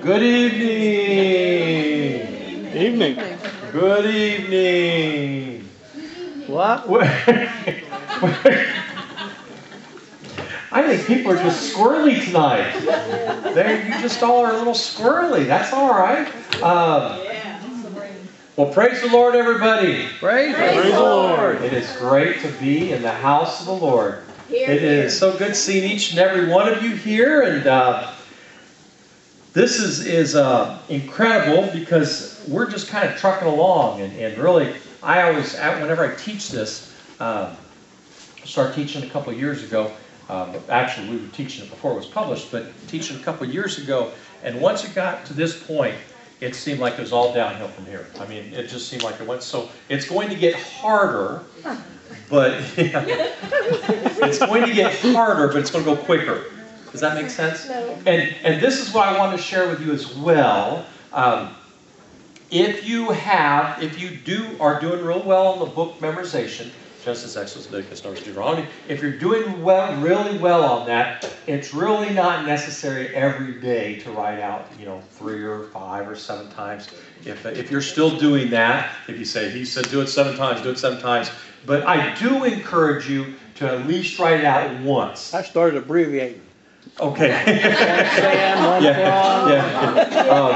Good evening. Evening. Good evening. What? I think people are just squirrely tonight. There, you just all are a little squirrely. That's all right. Um, well, praise the Lord, everybody. Praise, Praise the the Lord. It is great to be in the house of the Lord. It is so good seeing each and every one of you here, and uh, this is is uh, incredible because we're just kind of trucking along, and, and really, I always whenever I teach this, uh, teaching a couple years ago. Um, actually, we were teaching it before it was published, but teaching a couple years ago, and once it got to this point, it seemed like it was all downhill from here. I mean, it just seemed like it went so. It's going to get harder, but yeah, it's going to get harder, but it's going to go quicker. Does that make sense? No. And and this is what I want to share with you as well. Um, if you have, if you do are doing real well on the book memorization, Genesis, Exodus, Leviticus, Numbers, Deuteronomy, if you're doing well, really well on that, it's really not necessary every day to write out, you know, three or five or seven times. If if you're still doing that, if you say he said do it seven times, do it seven times. But I do encourage you to at least write it out once. I started abbreviating. Okay. One Sam, one yeah, yeah. Um,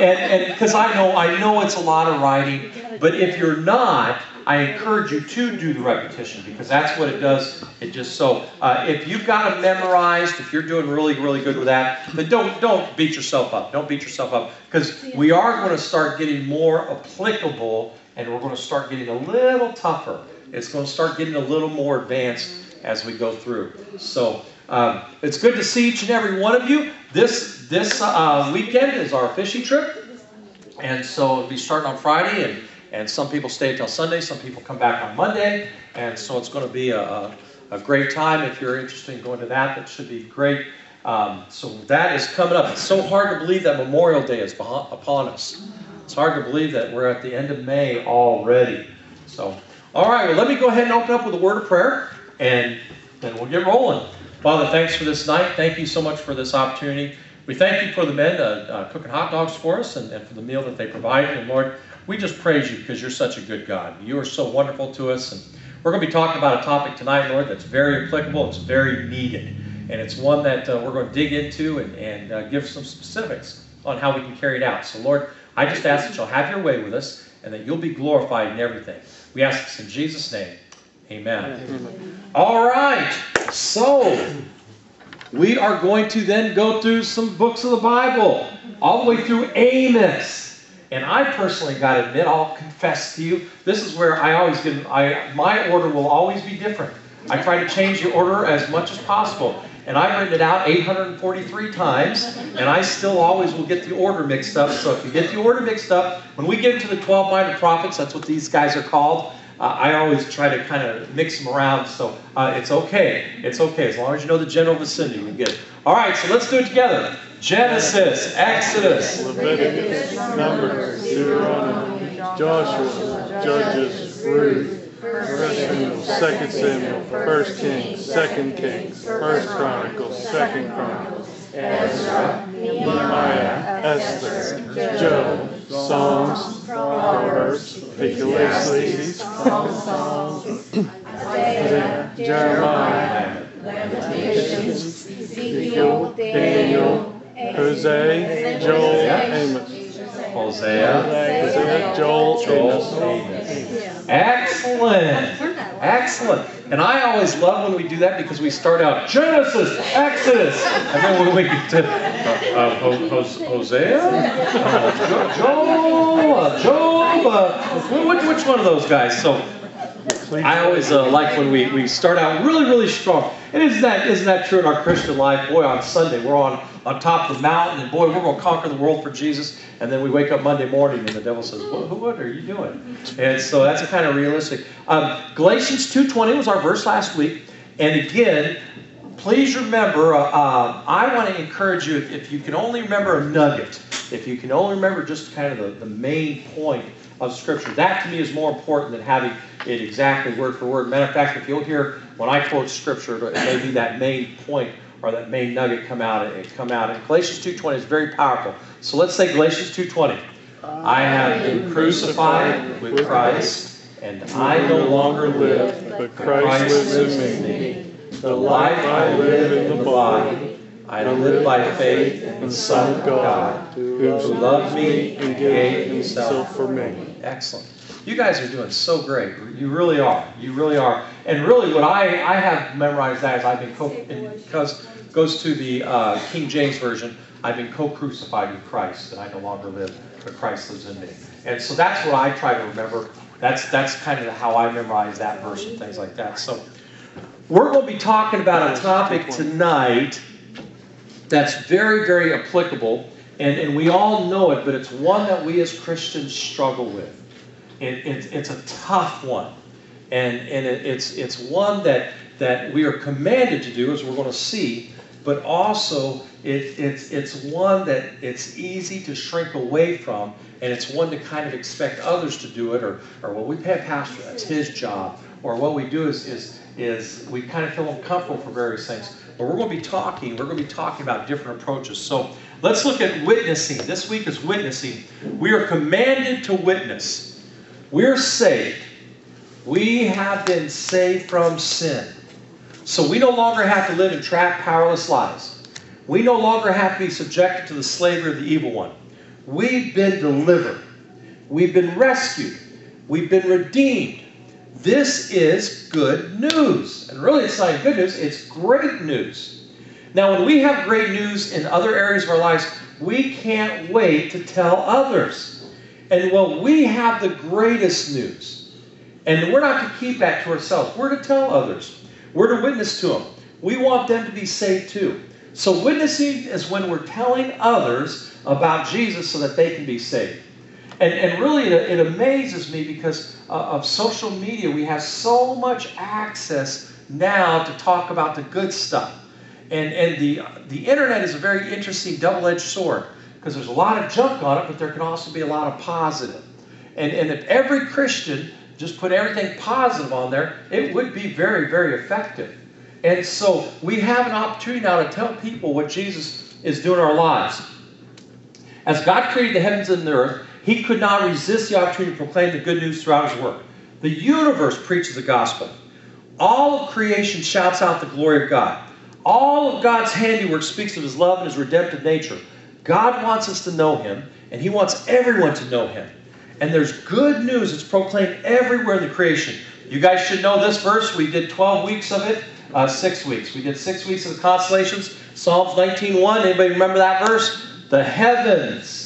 and and because I know I know it's a lot of writing, but if you're not, I encourage you to do the repetition because that's what it does. It just so uh, if you've got it memorized, if you're doing really really good with that, then don't don't beat yourself up. Don't beat yourself up because we are going to start getting more applicable, and we're going to start getting a little tougher. It's going to start getting a little more advanced as we go through. So. Um, it's good to see each and every one of you. This this uh, weekend is our fishing trip, and so it'll be starting on Friday, and, and some people stay until Sunday, some people come back on Monday, and so it's going to be a, a, great time. If you're interested in going to that, that should be great. Um, so that is coming up. It's so hard to believe that Memorial Day is upon us. It's hard to believe that we're at the end of May already. So, all right, well, let me go ahead and open up with a word of prayer, and then we'll get rolling. Father, thanks for this night. Thank you so much for this opportunity. We thank you for the men uh, uh, cooking hot dogs for us and, and for the meal that they provide. And Lord, we just praise you because you're such a good God. You are so wonderful to us. And we're going to be talking about a topic tonight, Lord, that's very applicable. It's very needed. And it's one that uh, we're going to dig into and, and uh, give some specifics on how we can carry it out. So, Lord, I just ask that you'll have your way with us and that you'll be glorified in everything. We ask this in Jesus' name. Amen. All right. So, we are going to then go through some books of the Bible, all the way through Amos. And I personally got to admit, I'll confess to you, this is where I always get, I, my order will always be different. I try to change the order as much as possible. And I've written it out 843 times, and I still always will get the order mixed up. So if you get the order mixed up, when we get into the 12 minor prophets, that's what these guys are called. Uh, I always try to kind of mix them around, so uh, it's okay. It's okay as long as you know the general vicinity. We get it. All right, so let's do it together. Genesis, Exodus, Leviticus, Numbers, Deuteronomy, Joshua, Judges, Ruth, First Samuel, Second Samuel, First Kings, Second Kings, First Chronicles, Second Chronicles, Ezra, Nehemiah, Esther, Job, Psalms, Proverbs, Ecclesiastes, Psalms, Isaiah, Jeremiah, Lamentations, Ezekiel, Daniel, Hosea, Joel, Amos. Hosea, Hosea, Joel, Joel, Amos. Amos. Excellent. Excellent. And I always love when we do that because we start out Genesis, Exodus, and then when we get to uh, uh, Ho- Hos- Hosea, uh, Jo- Joel, uh, Job, uh, which, which one of those guys? So I always uh, like when we, we start out really, really strong. And isn't that, isn't that true in our Christian life? Boy, on Sunday, we're on, on top of the mountain, and boy, we're going to conquer the world for Jesus. And then we wake up Monday morning, and the devil says, what, what are you doing? And so that's a kind of realistic. Um, Galatians 2.20 was our verse last week. And again, please remember, uh, uh, I want to encourage you, if, if you can only remember a nugget, if you can only remember just kind of the, the main point of Scripture, that to me is more important than having it exactly word for word. Matter of fact, if you'll hear when I quote Scripture, it may be that main point or that main nugget come out and come out. And Galatians 2.20 is very powerful. So let's say Galatians 2.20. I have been crucified with Christ, and I no longer live, but Christ lives in me. The life I live in the body, I live by faith in the Son of God, who loved me and gave himself for me. Excellent. You guys are doing so great. You really are. You really are. And really, what I, I have memorized that is I've been co- because goes to the uh, King James version. I've been co-crucified with Christ, and I no longer live, but Christ lives in me. And so that's what I try to remember. That's that's kind of how I memorize that verse and things like that. So we're going to be talking about a topic tonight that's very, very applicable, and, and we all know it, but it's one that we as Christians struggle with. It, it, it's a tough one. And, and it, it's, it's one that, that we are commanded to do, as we're going to see, but also it, it's, it's one that it's easy to shrink away from, and it's one to kind of expect others to do it, or, or well, we pay a pastor, that's his job, or what we do is, is, is we kind of feel uncomfortable for various things. But we're going to be talking, we're going to be talking about different approaches. So let's look at witnessing. This week is witnessing. We are commanded to witness. We're saved. We have been saved from sin. So we no longer have to live in trapped, powerless lives. We no longer have to be subjected to the slavery of the evil one. We've been delivered. We've been rescued. We've been redeemed. This is good news. And really, it's not good news, it's great news. Now, when we have great news in other areas of our lives, we can't wait to tell others. And well, we have the greatest news. And we're not to keep that to ourselves, we're to tell others, we're to witness to them. We want them to be saved too. So, witnessing is when we're telling others about Jesus so that they can be saved. And, and really, it, it amazes me because uh, of social media, we have so much access now to talk about the good stuff. And, and the, the internet is a very interesting double edged sword because there's a lot of junk on it, but there can also be a lot of positive. And, and if every Christian just put everything positive on there, it would be very, very effective. And so we have an opportunity now to tell people what Jesus is doing in our lives. As God created the heavens and the earth, he could not resist the opportunity to proclaim the good news throughout his work. The universe preaches the gospel. All of creation shouts out the glory of God. All of God's handiwork speaks of his love and his redemptive nature. God wants us to know him, and he wants everyone to know him. And there's good news that's proclaimed everywhere in the creation. You guys should know this verse. We did 12 weeks of it, uh, six weeks. We did six weeks of the constellations. Psalms 19.1. Anybody remember that verse? The heavens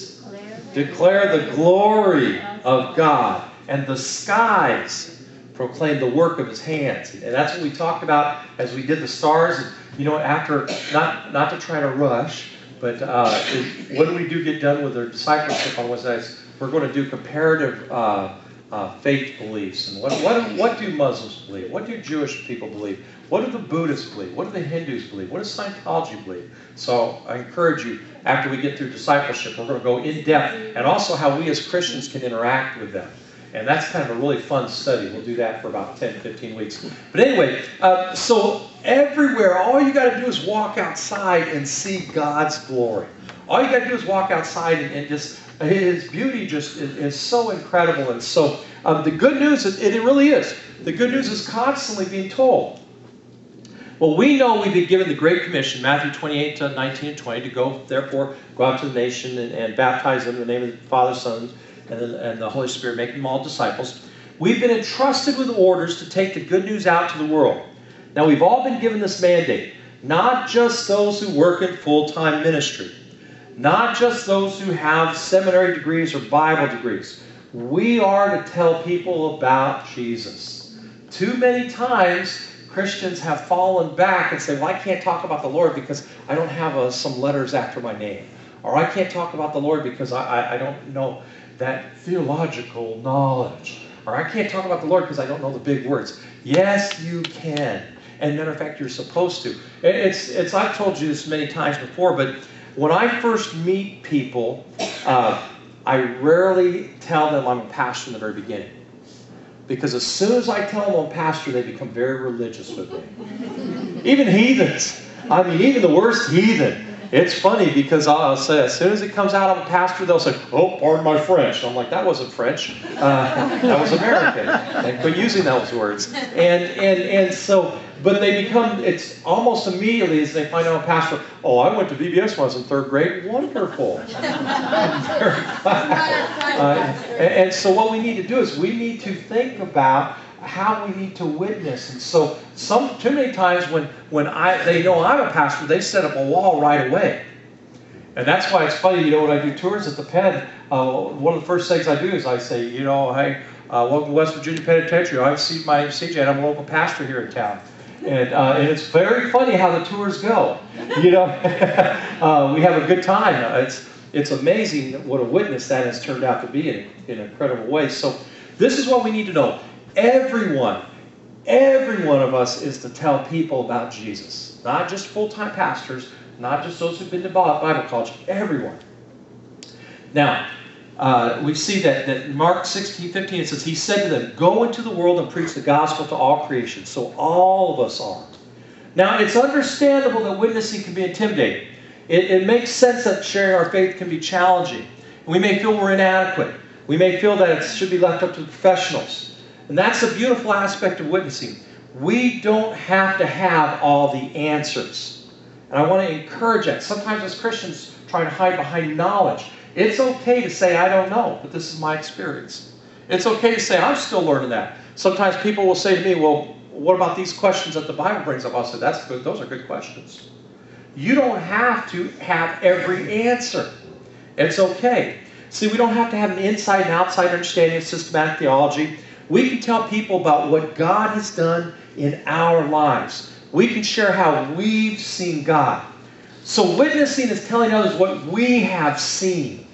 declare the glory of God, and the skies proclaim the work of his hands. And that's what we talked about as we did the stars. And, you know, after, not, not to try to rush, but uh, when we do get done with our discipleship on Wednesdays, we're going to do comparative uh, uh, faith beliefs. And what, what, what do Muslims believe? What do Jewish people believe? What do the Buddhists believe? What do the Hindus believe? What does Scientology believe? So I encourage you, after we get through discipleship, we're going to go in depth and also how we as Christians can interact with them. And that's kind of a really fun study. We'll do that for about 10, 15 weeks. But anyway, uh, so everywhere, all you got to do is walk outside and see God's glory. All you got to do is walk outside and, and just, His beauty just is, is so incredible. And so um, the good news, is, it really is, the good news is constantly being told. Well, we know we've been given the Great Commission, Matthew 28 to 19 and 20, to go, therefore, go out to the nation and, and baptize them in the name of the Father, Son, and the, and the Holy Spirit, making them all disciples. We've been entrusted with orders to take the good news out to the world. Now, we've all been given this mandate, not just those who work in full time ministry, not just those who have seminary degrees or Bible degrees. We are to tell people about Jesus. Too many times, Christians have fallen back and say, Well, I can't talk about the Lord because I don't have a, some letters after my name. Or I can't talk about the Lord because I, I, I don't know that theological knowledge. Or I can't talk about the Lord because I don't know the big words. Yes, you can. And matter of fact, you're supposed to. It's, it's I've told you this many times before, but when I first meet people, uh, I rarely tell them I'm a pastor in the very beginning. Because as soon as I tell them I'm pastor, they become very religious with me. Even heathens. I mean, even the worst heathen. It's funny because I'll say, as soon as it comes out of a pastor, they'll say, oh, pardon my French. I'm like, that wasn't French. Uh, that was American. And quit using those words. And, and, and so, but they become, it's almost immediately as they find out a pastor, oh, I went to VBS when I was in third grade. Wonderful. uh, and, and so what we need to do is we need to think about how we need to witness. And so some too many times when, when I they know I'm a pastor, they set up a wall right away. And that's why it's funny, you know, when I do tours at the pen, uh, one of the first things I do is I say, you know, hey, uh, welcome to West Virginia Penitentiary. I'm C- my CJ, and I'm a local pastor here in town. And, uh, and it's very funny how the tours go. You know, uh, we have a good time. It's, it's amazing what a witness that has turned out to be in, in an incredible way. So this is what we need to know. Everyone, every one of us is to tell people about Jesus. Not just full-time pastors, not just those who've been to Bible college, everyone. Now, uh, we see that, that Mark 16, 15, it says, He said to them, Go into the world and preach the gospel to all creation. So all of us are. Now, it's understandable that witnessing can be intimidating. It, it makes sense that sharing our faith can be challenging. We may feel we're inadequate. We may feel that it should be left up to professionals. And that's a beautiful aspect of witnessing. We don't have to have all the answers. And I want to encourage that. Sometimes as Christians try to hide behind knowledge. It's okay to say, I don't know, but this is my experience. It's okay to say, I'm still learning that. Sometimes people will say to me, well, what about these questions that the Bible brings up? I'll say, that's good. Those are good questions. You don't have to have every answer. It's okay. See, we don't have to have an inside and outside understanding of systematic theology. We can tell people about what God has done in our lives. We can share how we've seen God. So witnessing is telling others what we have seen.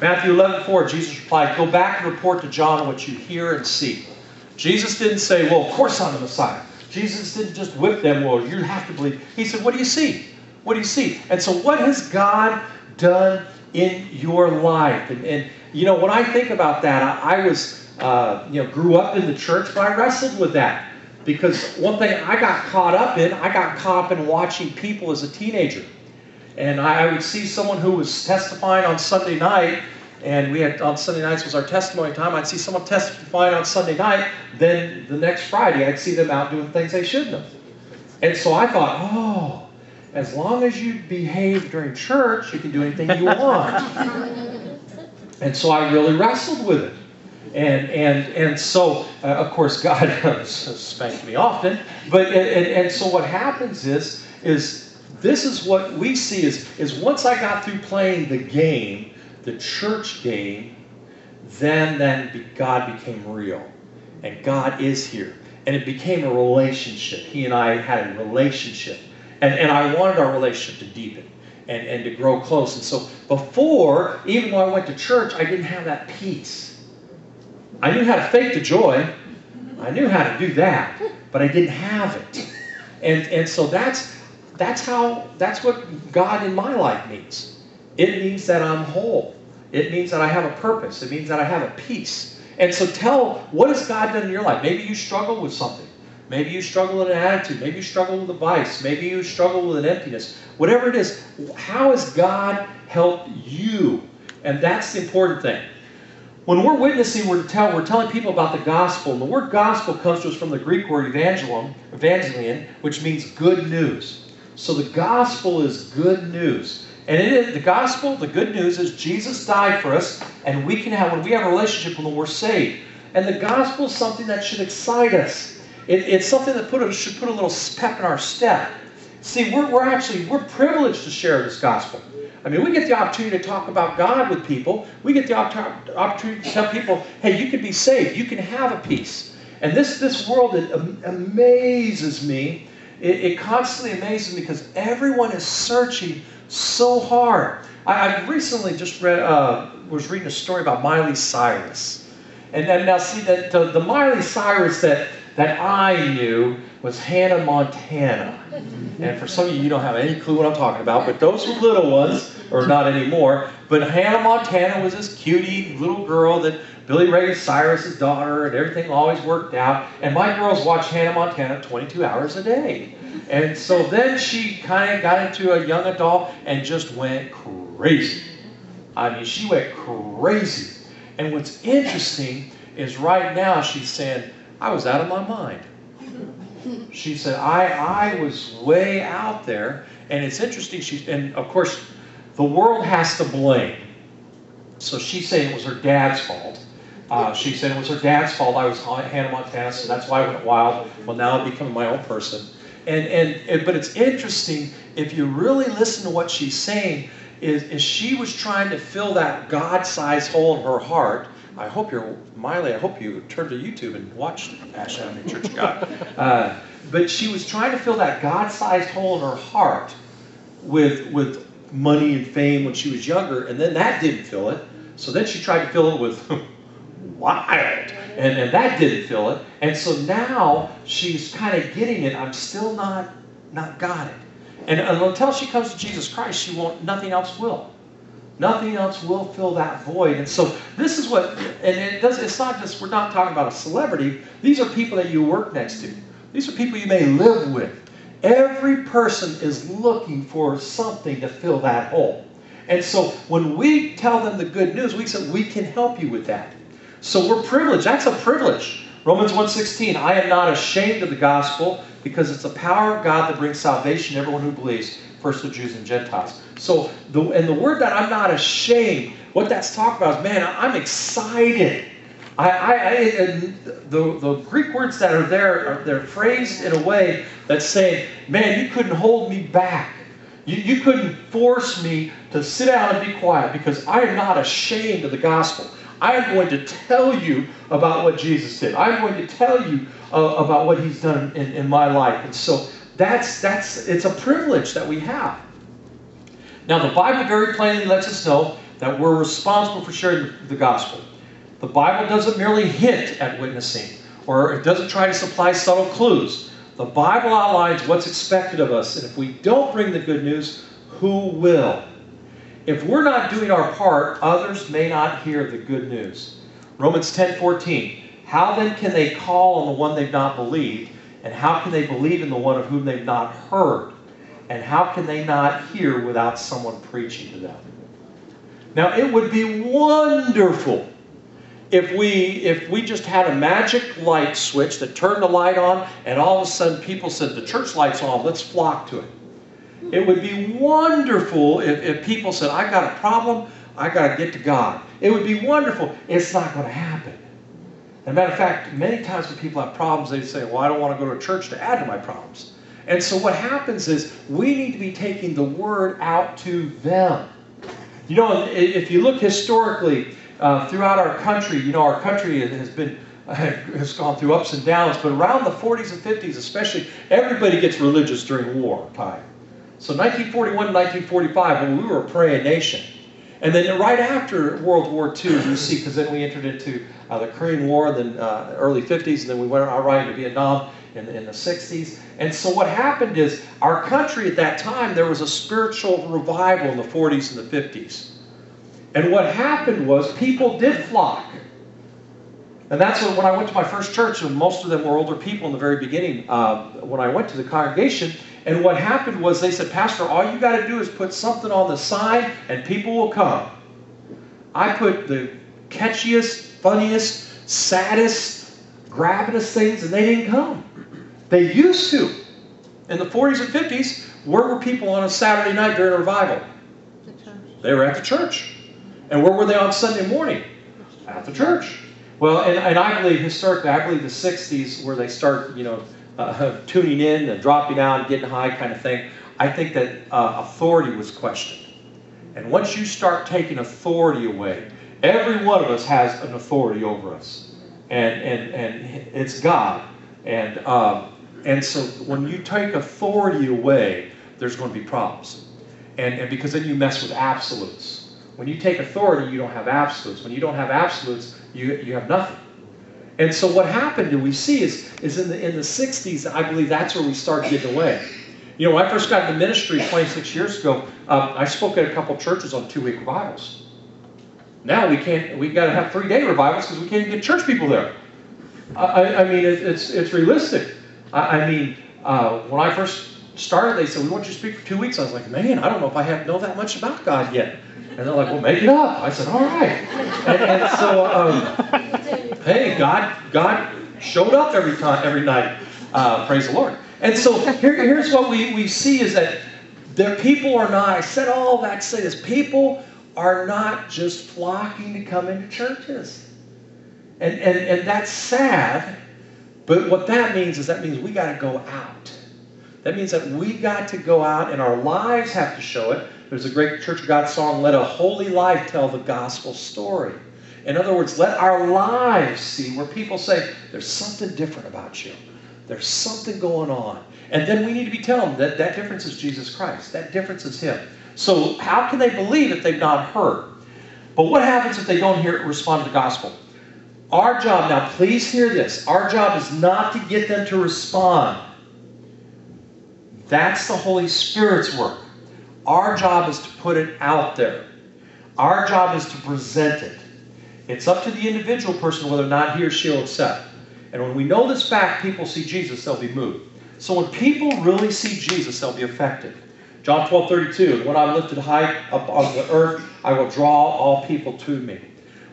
Matthew 11, 4, Jesus replied, Go back and report to John what you hear and see. Jesus didn't say, Well, of course I'm the Messiah. Jesus didn't just whip them, Well, you have to believe. He said, What do you see? What do you see? And so, what has God done in your life? And, and you know, when I think about that, I, I was, uh, you know, grew up in the church, but I wrestled with that. Because one thing I got caught up in, I got caught up in watching people as a teenager. And I would see someone who was testifying on Sunday night, and we had on Sunday nights was our testimony time. I'd see someone testifying on Sunday night, then the next Friday I'd see them out doing things they shouldn't have. And so I thought, oh, as long as you behave during church, you can do anything you want. and so I really wrestled with it. And, and, and so, uh, of course, God spanked me often. But, and, and so what happens is, is this is what we see is, is once I got through playing the game, the church game, then, then God became real. And God is here. And it became a relationship. He and I had a relationship. And, and I wanted our relationship to deepen and, and to grow close. And so before, even though I went to church, I didn't have that peace. I knew how to fake the joy. I knew how to do that, but I didn't have it. And, and so that's that's how that's what God in my life means. It means that I'm whole. It means that I have a purpose. It means that I have a peace. And so tell what has God done in your life? Maybe you struggle with something. Maybe you struggle with an attitude. Maybe you struggle with a vice. Maybe you struggle with an emptiness. Whatever it is, how has God helped you? And that's the important thing. When we're witnessing, we're, tell, we're telling people about the gospel. And the word gospel comes to us from the Greek word evangelion, evangelion which means good news. So the gospel is good news. And it is, the gospel, the good news is Jesus died for us, and we can have, when we have a relationship when we're saved. And the gospel is something that should excite us. It, it's something that put a, should put a little pep in our step. See, we're, we're actually, we're privileged to share this gospel. I mean, we get the opportunity to talk about God with people. We get the opportunity to tell people, hey, you can be saved. You can have a peace. And this, this world it amazes me it, it constantly amazes me because everyone is searching so hard. I, recently just read, uh, was reading a story about Miley Cyrus. And then now see that the, the Miley Cyrus that, that I knew was Hannah Montana. And for some of you, you don't have any clue what I'm talking about, but those were little ones, or not anymore. But Hannah Montana was this cutie little girl that Billy Ray Cyrus's daughter, and everything always worked out. And my girls watch Hannah Montana 22 hours a day. And so then she kind of got into a young adult and just went crazy. I mean, she went crazy. And what's interesting is right now she's saying, I was out of my mind. She said, I, I was way out there. And it's interesting, she, and of course, the world has to blame. So she said it was her dad's fault. Uh, she said it was her dad's fault. I was Hannah Montana, so that's why I went wild. Well, now I'm becoming my own person. And, and, and but it's interesting if you really listen to what she's saying. Is, is she was trying to fill that God-sized hole in her heart. I hope you're Miley. I hope you turn to YouTube and watch Ash Avenue Church of God. Uh, but she was trying to fill that God-sized hole in her heart with with money and fame when she was younger, and then that didn't fill it. So then she tried to fill it with wild. And, and that didn't fill it. And so now she's kind of getting it. I'm still not not got it. And, and until she comes to Jesus Christ, she won't nothing else will. Nothing else will fill that void. And so this is what and it does it's not just we're not talking about a celebrity. These are people that you work next to. These are people you may live with. Every person is looking for something to fill that hole. And so when we tell them the good news, we say we can help you with that. So we're privileged. That's a privilege. Romans 1:16, I am not ashamed of the gospel because it's the power of God that brings salvation to everyone who believes, first the Jews and Gentiles. So the and the word that I'm not ashamed, what that's talking about is, man, I'm excited. I, I, I the, the Greek words that are there are they're phrased in a way that's saying, man, you couldn't hold me back. You, you couldn't force me to sit down and be quiet because I am not ashamed of the gospel. I am going to tell you about what Jesus did. I'm going to tell you uh, about what He's done in, in my life. And so that's that's it's a privilege that we have. Now the Bible very plainly lets us know that we're responsible for sharing the gospel. The Bible doesn't merely hint at witnessing, or it doesn't try to supply subtle clues. The Bible outlines what's expected of us, and if we don't bring the good news, who will? If we're not doing our part, others may not hear the good news. Romans 10 14. How then can they call on the one they've not believed? And how can they believe in the one of whom they've not heard? And how can they not hear without someone preaching to them? Now, it would be wonderful if we if we just had a magic light switch that turned the light on and all of a sudden people said the church light's on let's flock to it it would be wonderful if, if people said, I got a problem, I got to get to God. It would be wonderful. It's not going to happen. As a matter of fact, many times when people have problems, they say, Well, I don't want to go to church to add to my problems. And so what happens is we need to be taking the word out to them. You know, if you look historically uh, throughout our country, you know, our country has been has gone through ups and downs, but around the 40s and 50s, especially, everybody gets religious during war time. So 1941 1945, when we were a praying nation. And then right after World War II, you see, because then we entered into uh, the Korean War, then uh, early 50s, and then we went right into Vietnam in, in the 60s. And so what happened is our country at that time, there was a spiritual revival in the 40s and the 50s. And what happened was people did flock. And that's when, when I went to my first church, and most of them were older people in the very beginning. Uh, when I went to the congregation, and what happened was they said, Pastor, all you got to do is put something on the side and people will come. I put the catchiest, funniest, saddest, grabbingest things and they didn't come. They used to. In the 40s and 50s, where were people on a Saturday night during a revival? The they were at the church. And where were they on Sunday morning? At the church. Well, and, and I believe historically, I believe the 60s where they start, you know, uh, tuning in and dropping out and getting high kind of thing, I think that uh, authority was questioned. And once you start taking authority away, every one of us has an authority over us. And, and, and it's God. And, um, and so when you take authority away, there's going to be problems. And, and because then you mess with absolutes. When you take authority, you don't have absolutes. When you don't have absolutes, you, you have nothing. And so what happened, and we see, is, is in, the, in the 60s, I believe that's where we start getting away. You know, when I first got into ministry 26 years ago, um, I spoke at a couple churches on two-week revivals. Now we can't, we've got to have three-day revivals because we can't get church people there. I, I mean, it, it's, it's realistic. I, I mean, uh, when I first started, they said, we want you to speak for two weeks. I was like, man, I don't know if I have know that much about God yet. And they're like, well, make it up. I said, all right. And, and so, um, hey, God, God showed up every time, every night. Uh, praise the Lord. And so here, here's what we, we see is that their people are not, I said all that to say this, people are not just flocking to come into churches. And, and, and that's sad, but what that means is that means we got to go out. That means that we got to go out and our lives have to show it. There's a great Church of God song, Let a Holy Life Tell the Gospel Story. In other words, let our lives see where people say, there's something different about you. There's something going on. And then we need to be telling them that that difference is Jesus Christ. That difference is Him. So how can they believe if they've not heard? But what happens if they don't hear respond to the gospel? Our job, now please hear this, our job is not to get them to respond. That's the Holy Spirit's work. Our job is to put it out there. Our job is to present it. It's up to the individual person whether or not he or she will accept. And when we know this fact, people see Jesus, they'll be moved. So when people really see Jesus, they'll be affected. John 12, 32, when I'm lifted high up on the earth, I will draw all people to me.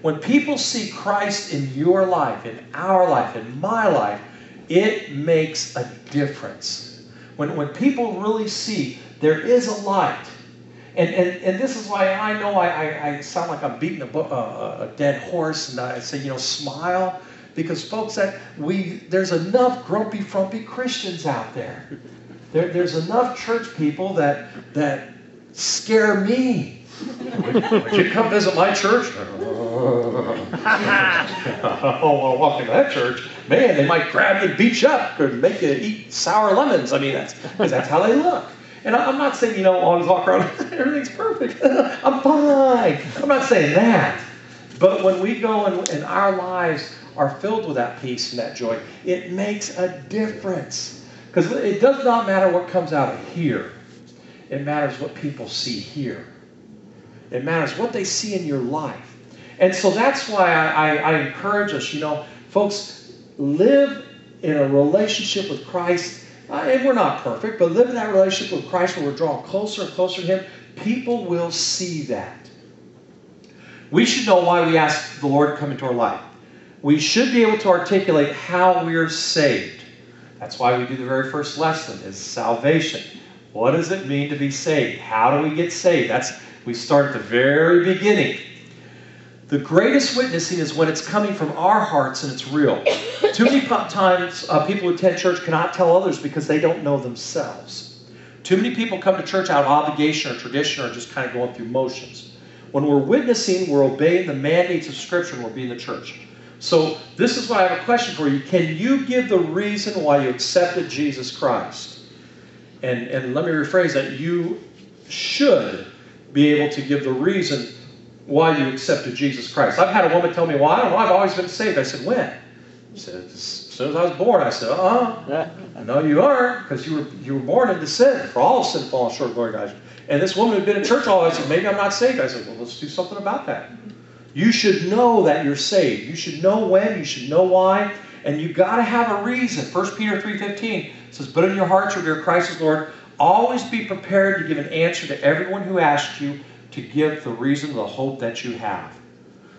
When people see Christ in your life, in our life, in my life, it makes a difference. When, when people really see there is a light, and, and, and this is why I know I, I, I sound like I'm beating a, a, a dead horse, and I say, you know, smile because, folks, that we there's enough grumpy, frumpy Christians out there. there there's enough church people that that scare me. would, would you come visit my church? oh, well, walk into that church, man, they might grab you beat you up or make you eat sour lemons. I mean, that's because that's how they look. And I'm not saying, you know, always walk around, everything's perfect. I'm fine. I'm not saying that. But when we go and, and our lives are filled with that peace and that joy, it makes a difference. Because it does not matter what comes out of here, it matters what people see here. It matters what they see in your life. And so that's why I, I, I encourage us, you know, folks, live in a relationship with Christ. Uh, and we're not perfect, but living that relationship with Christ where we're drawn closer and closer to Him. People will see that. We should know why we ask the Lord to come into our life we should be able to articulate how we're saved. That's why we do the very first lesson is salvation. What does it mean to be saved? How do we get saved? That's we start at the very beginning. The greatest witnessing is when it's coming from our hearts and it's real. Too many times uh, people who attend church cannot tell others because they don't know themselves. Too many people come to church out of obligation or tradition or just kind of going through motions. When we're witnessing, we're obeying the mandates of Scripture and we're being the church. So, this is why I have a question for you. Can you give the reason why you accepted Jesus Christ? And, and let me rephrase that. You should be able to give the reason why you accepted Jesus Christ. I've had a woman tell me, Well, I don't know, I've always been saved. I said, When? She said, As soon as I was born. I said, Uh uh-uh. huh. No, you aren't, because you were, you were born into sin. For all sin fallen short of glory, guys. And this woman had been in church all. I said, Maybe I'm not saved. I said, Well, let's do something about that. You should know that you're saved. You should know when, you should know why, and you've got to have a reason. 1 Peter 3.15 says, But in your hearts your revere Christ as Lord. Always be prepared to give an answer to everyone who asks you to give the reason, the hope that you have.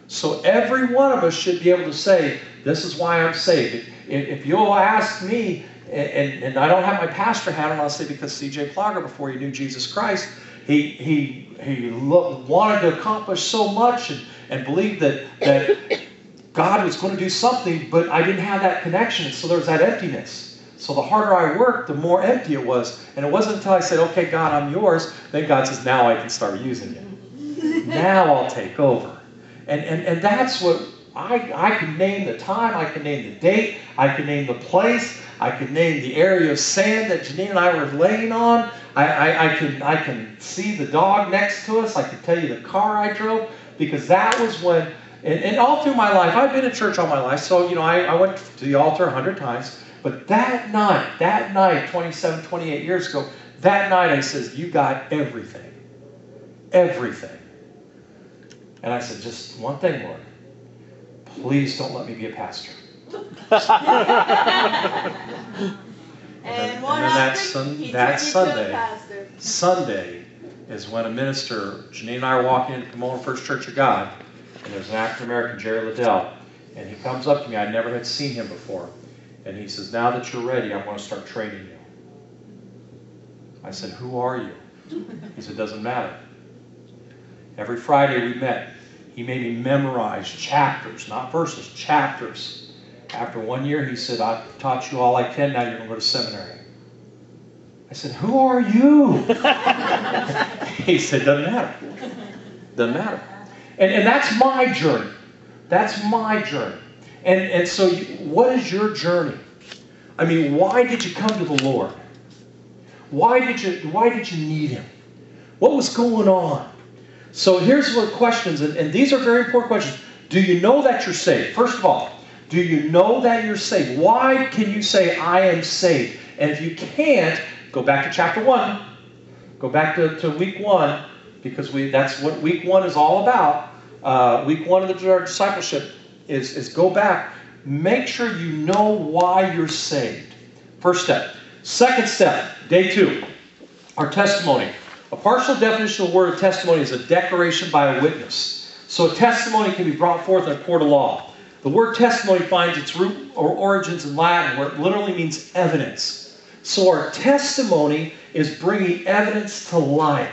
So every one of us should be able to say, This is why I'm saved. If, you'll ask me, and, and, I don't have my pastor hat on, I'll say because C.J. Plogger, before he knew Jesus Christ, he, he, he wanted to accomplish so much and, and believed that, that God was going to do something, but I didn't have that connection. So there was that emptiness. So the harder I worked, the more empty it was. And it wasn't until I said, okay, God, I'm yours, then God says, now I can start using you. now I'll take over. And, and, and that's what I, I can name the time, I can name the date, I can name the place, I can name the area of sand that Janine and I were laying on. I, I, I, can, I can see the dog next to us. I can tell you the car I drove because that was when, and, and all through my life, I've been in church all my life, so, you know, I, I went to the altar a hundred times. But that night, that night, 27, 28 years ago, that night I says, you got everything. Everything. And I said, just one thing, Lord. Please don't let me be a pastor. then- And and then that Sun- that took it to a Sunday- Sunday is when a minister, Janine and I are walking into Pomona First Church of God, and there's an African American, Jerry Liddell, and he comes up to me. I never had seen him before, and he says, "Now that you're ready, I want to start training you." I said, "Who are you?" He said, "Doesn't matter." Every Friday we met. He made me memorize chapters, not verses, chapters. After one year, he said, "I've taught you all I can. Now you're going to go to seminary." I said, Who are you? he said, Doesn't matter. Doesn't matter. And, and that's my journey. That's my journey. And, and so, you, what is your journey? I mean, why did you come to the Lord? Why did you, why did you need Him? What was going on? So, here's what questions, and, and these are very important questions. Do you know that you're saved? First of all, do you know that you're saved? Why can you say, I am saved? And if you can't, go back to chapter 1. Go back to, to week 1, because we that's what week 1 is all about. Uh, week 1 of the discipleship is, is go back. Make sure you know why you're saved. First step. Second step, day 2, our testimony. A partial definition of the word testimony is a declaration by a witness. So a testimony can be brought forth in a court of law. The word testimony finds its root or origins in Latin, where it literally means evidence. So our testimony is bringing evidence to light.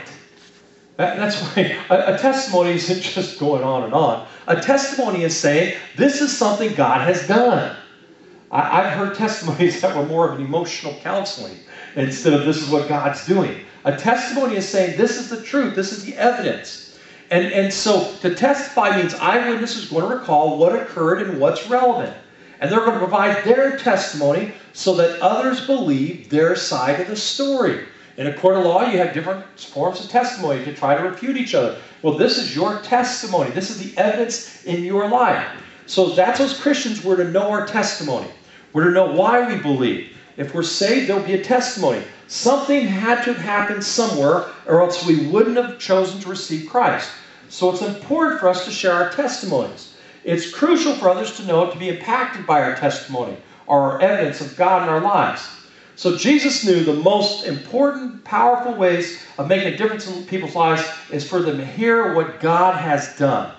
That- that's why a, a testimony isn't just going on and on. A testimony is saying, this is something God has done. I, I've heard testimonies that were more of an emotional counseling instead of this is what God's doing. A testimony is saying, this is the truth, this is the evidence. And, and so to testify means eyewitness is going to recall what occurred and what's relevant. And they're going to provide their testimony so that others believe their side of the story. In a court of law, you have different forms of testimony to try to refute each other. Well, this is your testimony. This is the evidence in your life. So that's as Christians, we're to know our testimony. We're to know why we believe. If we're saved, there'll be a testimony. Something had to have happened somewhere, or else we wouldn't have chosen to receive Christ. So it's important for us to share our testimonies. It's crucial for others to know to be impacted by our testimony or our evidence of God in our lives. So Jesus knew the most important, powerful ways of making a difference in people's lives is for them to hear what God has done.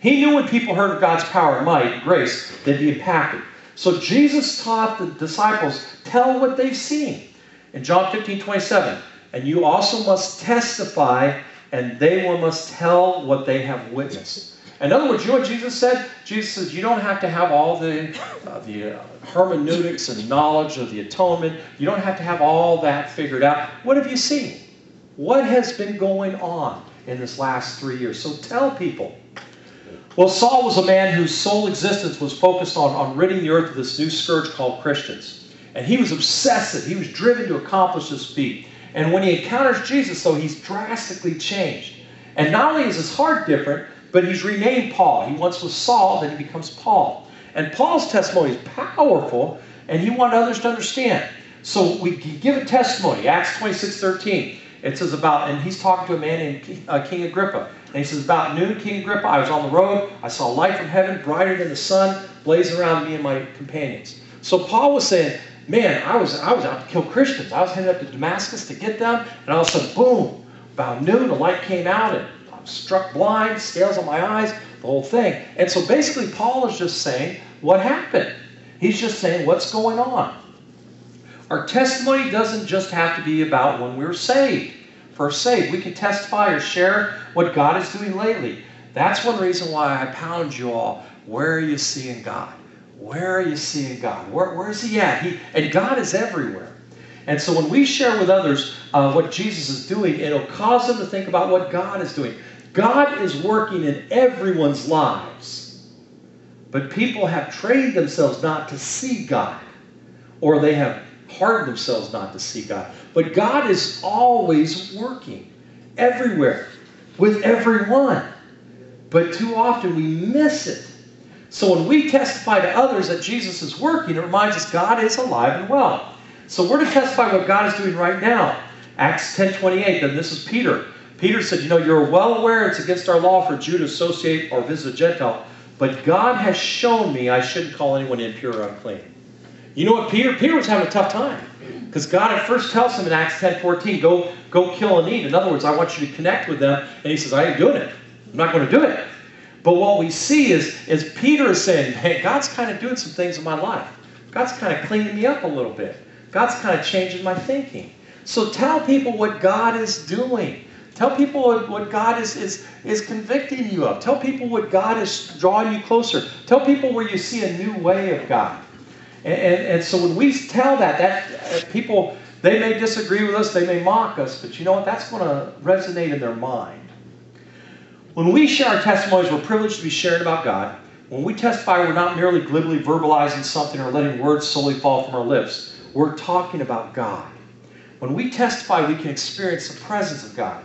He knew when people heard of God's power, and might, and grace, they'd be impacted. So Jesus taught the disciples, tell what they've seen. In John 15, 27, and you also must testify, and they will must tell what they have witnessed. In other words, you know what Jesus said? Jesus says you don't have to have all the, uh, the uh, hermeneutics and knowledge of the atonement. You don't have to have all that figured out. What have you seen? What has been going on in this last three years? So tell people. Well, Saul was a man whose sole existence was focused on, on ridding the earth of this new scourge called Christians. And he was obsessive. He was driven to accomplish this feat. And when he encounters Jesus, though, he's drastically changed. And not only is his heart different, but he's renamed Paul. He once was Saul, then he becomes Paul. And Paul's testimony is powerful, and he wanted others to understand. So we give a testimony, Acts 26 13. It says about, and he's talking to a man named uh, King Agrippa. And he says, About noon, King Agrippa, I was on the road. I saw light from heaven, brighter than the sun, blazing around me and my companions. So Paul was saying, Man, I was, I was out to kill Christians. I was headed up to Damascus to get them. And all of a sudden, boom, about noon, the light came out and Struck blind, scales on my eyes, the whole thing. And so basically, Paul is just saying what happened. He's just saying what's going on. Our testimony doesn't just have to be about when we were saved. First saved, we can testify or share what God is doing lately. That's one reason why I pound you all. Where are you seeing God? Where are you seeing God? Where, where is He at? He, and God is everywhere. And so when we share with others uh, what Jesus is doing, it'll cause them to think about what God is doing. God is working in everyone's lives. But people have trained themselves not to see God, or they have hardened themselves not to see God. But God is always working everywhere with everyone. But too often we miss it. So when we testify to others that Jesus is working, it reminds us God is alive and well. So we're to testify what God is doing right now. Acts 10 28, then this is Peter. Peter said, You know, you're well aware it's against our law for a Jew to associate or visit a Gentile, but God has shown me I shouldn't call anyone impure or unclean. You know what, Peter? Peter was having a tough time. Because God at first tells him in Acts 10 14, go, go kill and eat. In other words, I want you to connect with them. And he says, I ain't doing it. I'm not going to do it. But what we see is, is Peter is saying, hey, God's kind of doing some things in my life. God's kind of cleaning me up a little bit. God's kind of changing my thinking. So tell people what God is doing. Tell people what, God is, is, is convicting you of. Tell people what God is drawing you closer. Tell people where you see a new way of God. And, and, and so when we tell that, that uh, people, they may disagree with us, they may mock us, but you know what? That's going to resonate in their mind. When we share our testimonies, we're privileged to be sharing about God. When we testify, we're not merely glibly verbalizing something or letting words solely fall from our lips. We're talking about God. When we testify, we can experience the presence of God.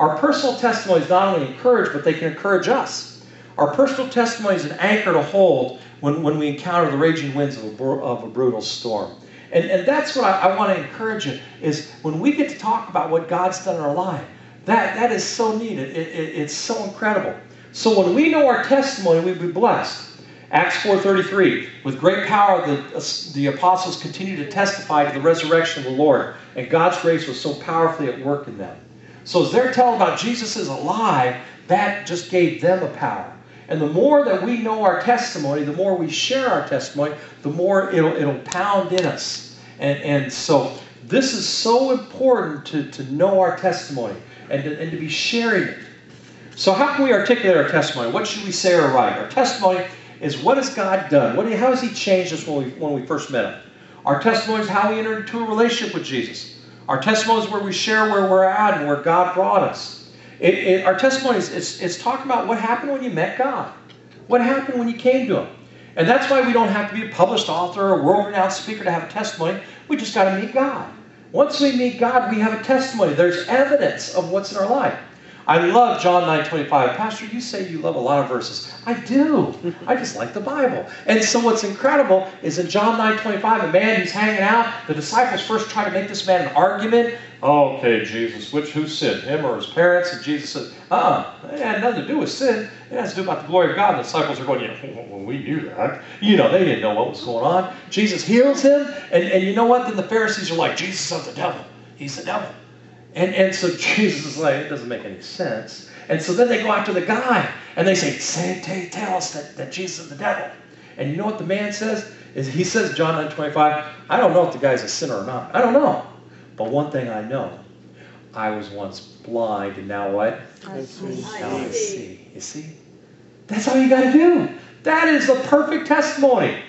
Our personal testimonies not only encourage, but they can encourage us. Our personal testimony is an anchor to hold when, when we encounter the raging winds of a, of a brutal storm. And, and that's what I, I want to encourage you is when we get to talk about what God's done in our life, that, that is so neat. It, it, it's so incredible. So when we know our testimony, we be blessed. Acts 4.33, with great power the, the apostles continued to testify to the resurrection of the Lord, and God's grace was so powerfully at work in them. So as they're telling about Jesus is alive, that just gave them a power. And the more that we know our testimony, the more we share our testimony, the more it'll, it'll pound in us. And, and so this is so important to, to know our testimony and to, and to be sharing it. So how can we articulate our testimony? What should we say or write? Our testimony is what has God done? What, how has He changed us when we, when we first met Him? Our testimony is how we entered into a relationship with Jesus. Our testimony is where we share where we're at and where God brought us. It, it, our testimony is it's, it's talking about what happened when you met God. What happened when you came to Him. And that's why we don't have to be a published author or a world-renowned speaker to have a testimony. We just got to meet God. Once we meet God, we have a testimony. There's evidence of what's in our life. I love John 9:25. Pastor, you say you love a lot of verses. I do. I just like the Bible. And so what's incredible is in John 9:25, a man who's hanging out, the disciples first try to make this man an argument. Oh, okay, Jesus, which who sinned, him or his parents? And Jesus says, uh-uh, it had nothing to do with sin. It has to do about the glory of God. And the disciples are going, yeah, well, we knew that. You know, they didn't know what was going on. Jesus heals him, and, and you know what? Then the Pharisees are like, Jesus is the devil. He's the devil. And, and so Jesus is like, it doesn't make any sense. And so then they go after the guy and they say, say tell us that, that Jesus is the devil. And you know what the man says? Is he says, John 9 25, I don't know if the guy's a sinner or not. I don't know. But one thing I know, I was once blind and now what? I see. Now I see. You see? That's all you got to do. That is the perfect testimony.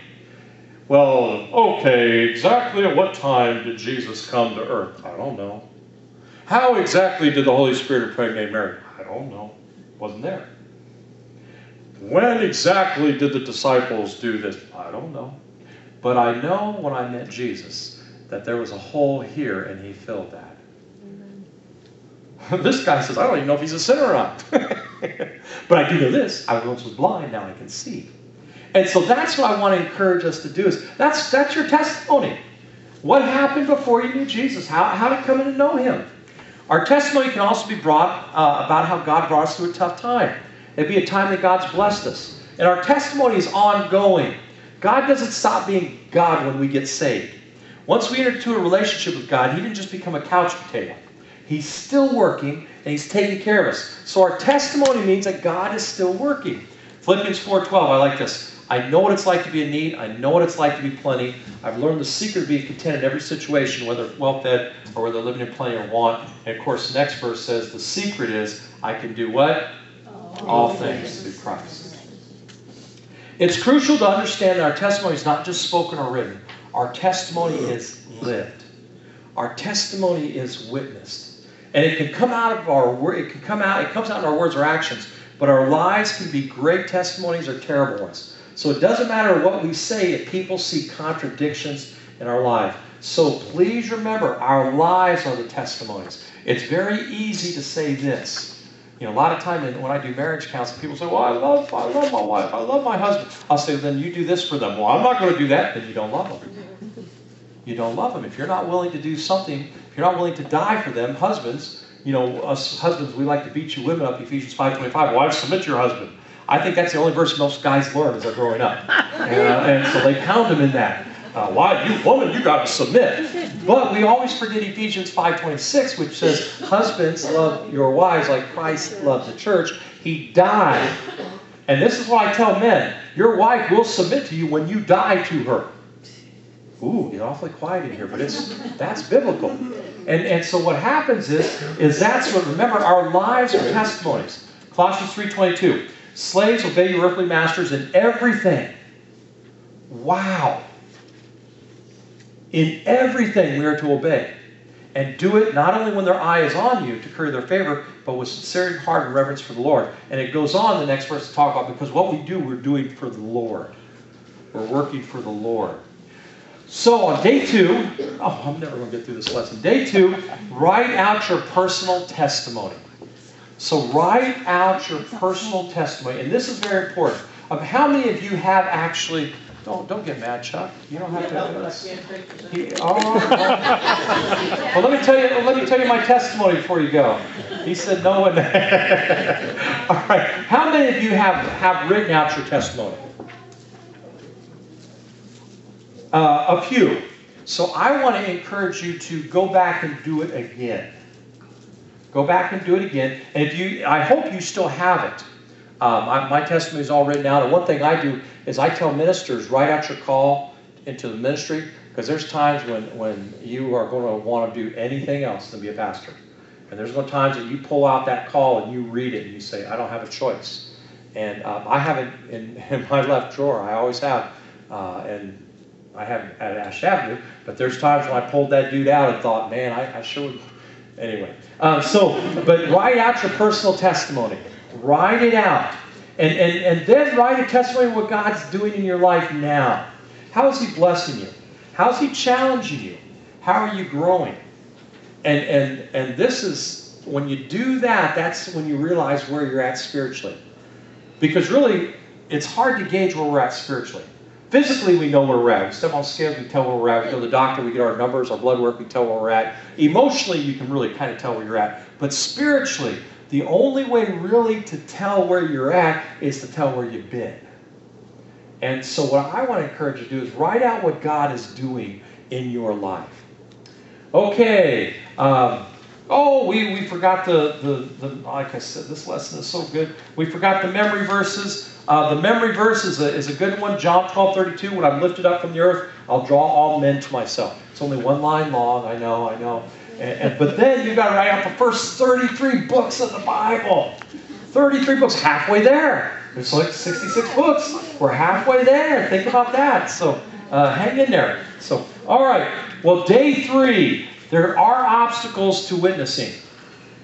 Well, okay, exactly at what time did Jesus come to earth? I don't know. How exactly did the Holy Spirit impregnate Mary? I don't know. Wasn't there. When exactly did the disciples do this? I don't know. But I know when I met Jesus that there was a hole here and he filled that. Amen. this guy says, I don't even know if he's a sinner or not. but I do know this. I once was blind, now I can see. And so that's what I want to encourage us to do is that's that's your testimony. What happened before you knew Jesus? How, how did you come in to know him? Our testimony can also be brought uh, about how God brought us through a tough time. It'd be a time that God's blessed us. And our testimony is ongoing. God doesn't stop being God when we get saved. Once we enter into a relationship with God, He didn't just become a couch potato. He's still working and He's taking care of us. So our testimony means that God is still working. Philippians 4:12, I like this. I know what it's like to be in need. I know what it's like to be plenty. I've learned the secret of being content in every situation, whether well fed or whether living in plenty or want. And of course, the next verse says, the secret is I can do what? All, All things through Christ. It's crucial to understand that our testimony is not just spoken or written. Our testimony is lived. Our testimony is witnessed. And it can come out of our it can come out, it comes out in our words or actions, but our lives can be great testimonies or terrible ones. So it doesn't matter what we say if people see contradictions in our life. So please remember, our lives are the testimonies. It's very easy to say this. You know, a lot of time when I do marriage counseling, people say, "Well, I love, I love my wife, I love my husband." I'll say, "Then you do this for them." Well, I'm not going to do that. Then you don't love them. You don't love them if you're not willing to do something. If you're not willing to die for them, husbands. You know, us husbands, we like to beat you women up. Ephesians 5:25. Wives, submit to your husband. I think that's the only verse most guys learn as they're growing up. And, uh, and so they pound them in that. Uh, why, you woman, you got to submit. But we always forget Ephesians 5.26, which says, Husbands, love your wives like Christ loved the church. He died. And this is what I tell men. Your wife will submit to you when you die to her. Ooh, get awfully quiet in here, but it's that's biblical. And and so what happens is is that's what remember our lives are testimonies. Colossians 3:22. Slaves obey your earthly masters in everything. Wow. In everything we are to obey. And do it not only when their eye is on you to curry their favor, but with sincerity heart and reverence for the Lord. And it goes on the next verse to talk about because what we do, we're doing for the Lord. We're working for the Lord. So on day two, oh, I'm never going to get through this lesson. Day two, write out your personal testimony. So write out your personal testimony, and this is very important. Of how many of you have actually don't don't get mad, Chuck. You don't have to. He, oh, well, let me tell you. Let me tell you my testimony before you go. He said no one. All right. How many of you have have written out your testimony? Uh, a few. So I want to encourage you to go back and do it again. Go back and do it again. And if you, I hope you still have it. Um, I, my testimony is all written out. And one thing I do is I tell ministers, write out your call into the ministry because there's times when, when you are going to want to do anything else than be a pastor. And there's no times that you pull out that call and you read it and you say, I don't have a choice. And um, I have it in, in, my left drawer. I always have. Uh, and I haven't at Ash Avenue, but there's times when I pulled that dude out and thought, man, I, I sure would. Anyway, um, so, but write out your personal testimony. Write it out. And, and, and then write a testimony of what God's doing in your life now. How is He blessing you? How's He challenging you? How are you growing? And, and, and this is, when you do that, that's when you realize where you're at spiritually. Because really, it's hard to gauge where we're at spiritually. Physically, we know where we're at. We step on scales, we tell where we're at. We go to the doctor, we get our numbers, our blood work, we tell where we're at. Emotionally, you can really kind of tell where you're at. But spiritually, the only way really to tell where you're at is to tell where you've been. And so, what I want to encourage you to do is write out what God is doing in your life. Okay. Um, oh, we, we forgot the, the, the, like I said, this lesson is so good. We forgot the memory verses. Uh, the memory verse is a, is a good one. John 12 32. When I'm lifted up from the earth, I'll draw all men to myself. It's only one line long. I know, I know. And, and, but then you've got to write out the first 33 books of the Bible. 33 books, halfway there. There's like 66 books. We're halfway there. Think about that. So uh, hang in there. So, all right. Well, day three, there are obstacles to witnessing.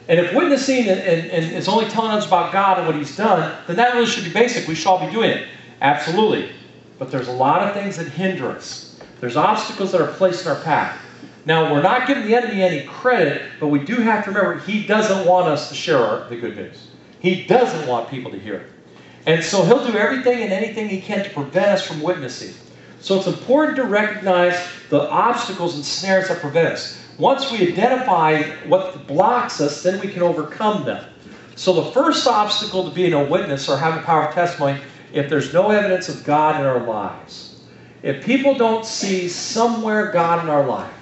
And if witnessing and, and, is only telling us about God and what He's done, then that really should be basic. We should all be doing it. Absolutely. But there's a lot of things that hinder us. There's obstacles that are placed in our path. Now, we're not giving the enemy any credit, but we do have to remember he doesn't want us to share our, the good news. He doesn't want people to hear it. And so he'll do everything and anything he can to prevent us from witnessing. So it's important to recognize the obstacles and snares that prevent us. Once we identify what blocks us, then we can overcome them. So the first obstacle to being a witness or having power of testimony, if there's no evidence of God in our lives. If people don't see somewhere God in our life,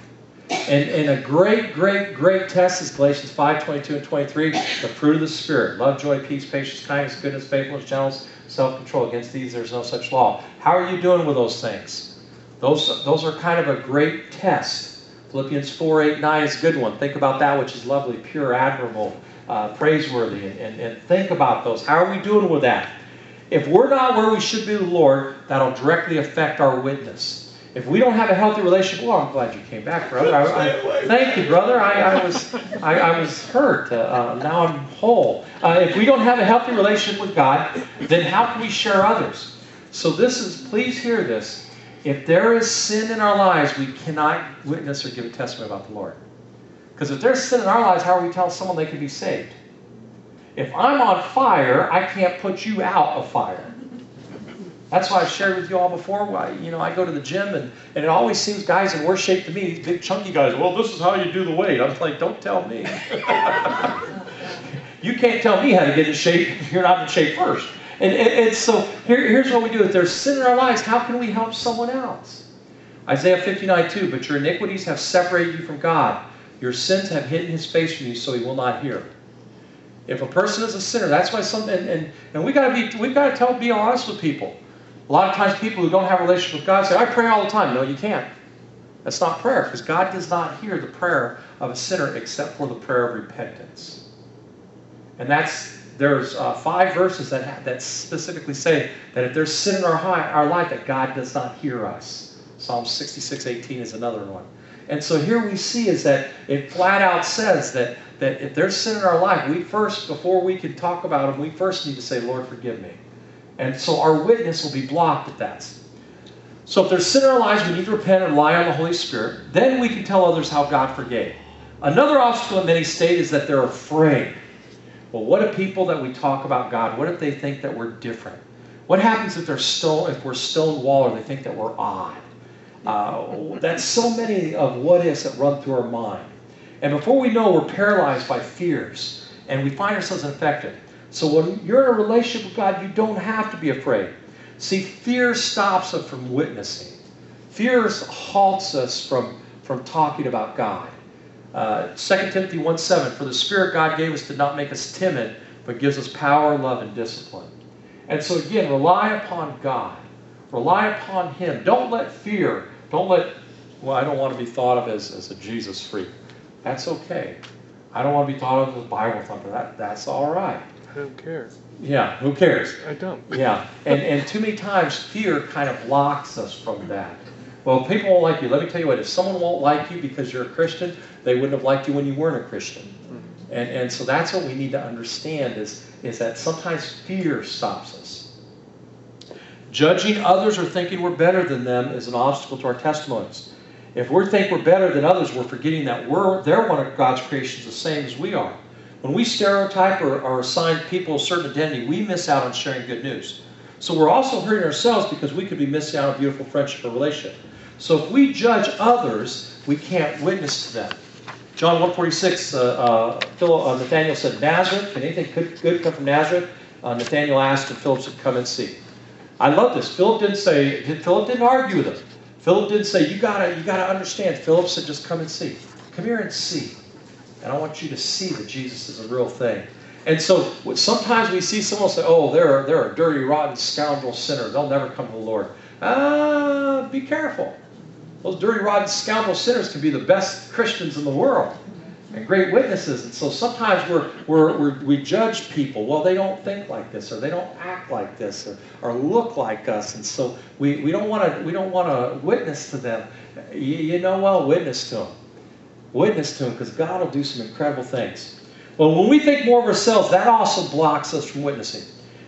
and, and a great, great, great test is Galatians 5, 22 and 23, the fruit of the Spirit. Love, joy, peace, patience, kindness, goodness, faithfulness, gentleness, self-control. Against these there's no such law. How are you doing with those things? Those, those are kind of a great test. Philippians 4, 8, 9 is a good one. Think about that which is lovely, pure, admirable, uh, praiseworthy, and, and, and think about those. How are we doing with that? If we're not where we should be with the Lord, that'll directly affect our witness. If we don't have a healthy relationship, well, I'm glad you came back, brother. I, I, thank you, brother. I, I was, I, I, was hurt. Uh, uh, now I'm whole. Uh, if we don't have a healthy relationship with God, then how can we share others? So this is, please hear this. If there is sin in our lives, we cannot witness or give a testimony about the Lord. Because if there's sin in our lives, how are we telling someone they can be saved? If I'm on fire, I can't put you out of fire. That's why I've shared with you all before. Why, you know, I go to the gym and, and it always seems guys in worse shape to me, these big chunky guys, well, this is how you do the weight. I'm like, don't tell me. you can't tell me how to get in shape if you're not in shape first. And, and, and so here, here's what we do. If there's sin in our lives, how can we help someone else? Isaiah 59 2, but your iniquities have separated you from God. Your sins have hidden his face from you so he will not hear. If a person is a sinner, that's why some and, and, and we gotta be we gotta tell be honest with people. A lot of times people who don't have a relationship with God say, I pray all the time. No, you can't. That's not prayer, because God does not hear the prayer of a sinner except for the prayer of repentance. And that's there's uh, five verses that that specifically say that if there's sin in our, high, our life, that God does not hear us. Psalm 66, 18 is another one. And so here we see is that it flat out says that, that if there's sin in our life, we first, before we can talk about them, we first need to say, Lord, forgive me. And so our witness will be blocked at that. So if there's sin in our lives, we need to repent and rely on the Holy Spirit. Then we can tell others how God forgave. Another obstacle in many states is that they're afraid. Well, what if people that we talk about God, what if they think that we're different? What happens if they're stone, if we're stone wall or they think that we're odd? Uh, that's so many of what ifs that run through our mind. And before we know, we're paralyzed by fears and we find ourselves infected. So when you're in a relationship with God, you don't have to be afraid. See, fear stops us from witnessing. Fear halts us from, from talking about God. Uh, 2 Timothy 1 7, for the Spirit God gave us did not make us timid, but gives us power, love, and discipline. And so again, rely upon God. Rely upon Him. Don't let fear, don't let, well, I don't want to be thought of as, as a Jesus freak. That's okay. I don't want to be thought of as a Bible thumper. That, that's all right. Who cares? Yeah, who cares? I don't. Yeah, and, and too many times fear kind of blocks us from that. Well, people won't like you. Let me tell you what, if someone won't like you because you're a Christian, they wouldn't have liked you when you weren't a Christian. And, and so that's what we need to understand is, is that sometimes fear stops us. Judging others or thinking we're better than them is an obstacle to our testimonies. If we think we're better than others, we're forgetting that we're, they're one of God's creations the same as we are. When we stereotype or, or assign people a certain identity, we miss out on sharing good news. So we're also hurting ourselves because we could be missing out on a beautiful friendship or relationship. So if we judge others, we can't witness to them. John 146, uh, uh, uh, Nathaniel said, Nazareth, can anything good, good come from Nazareth? Uh, Nathaniel asked, and Philip said, come and see. I love this. Philip didn't say, Philip didn't argue with him. Philip didn't say, you gotta, you gotta understand. Philip said, just come and see. Come here and see. And I want you to see that Jesus is a real thing. And so sometimes we see someone say, oh, they're, they're a dirty, rotten, scoundrel sinner. They'll never come to the Lord. Ah, be careful. Those dirty, rotten, scoundrel sinners can be the best Christians in the world and great witnesses. And so sometimes we're, we're, we're, we judge people. Well, they don't think like this, or they don't act like this, or, or look like us. And so we, we don't want to we don't want to witness to them. You, you know, well, witness to them. Witness to them, because God will do some incredible things. Well, when we think more of ourselves, that also blocks us from witnessing.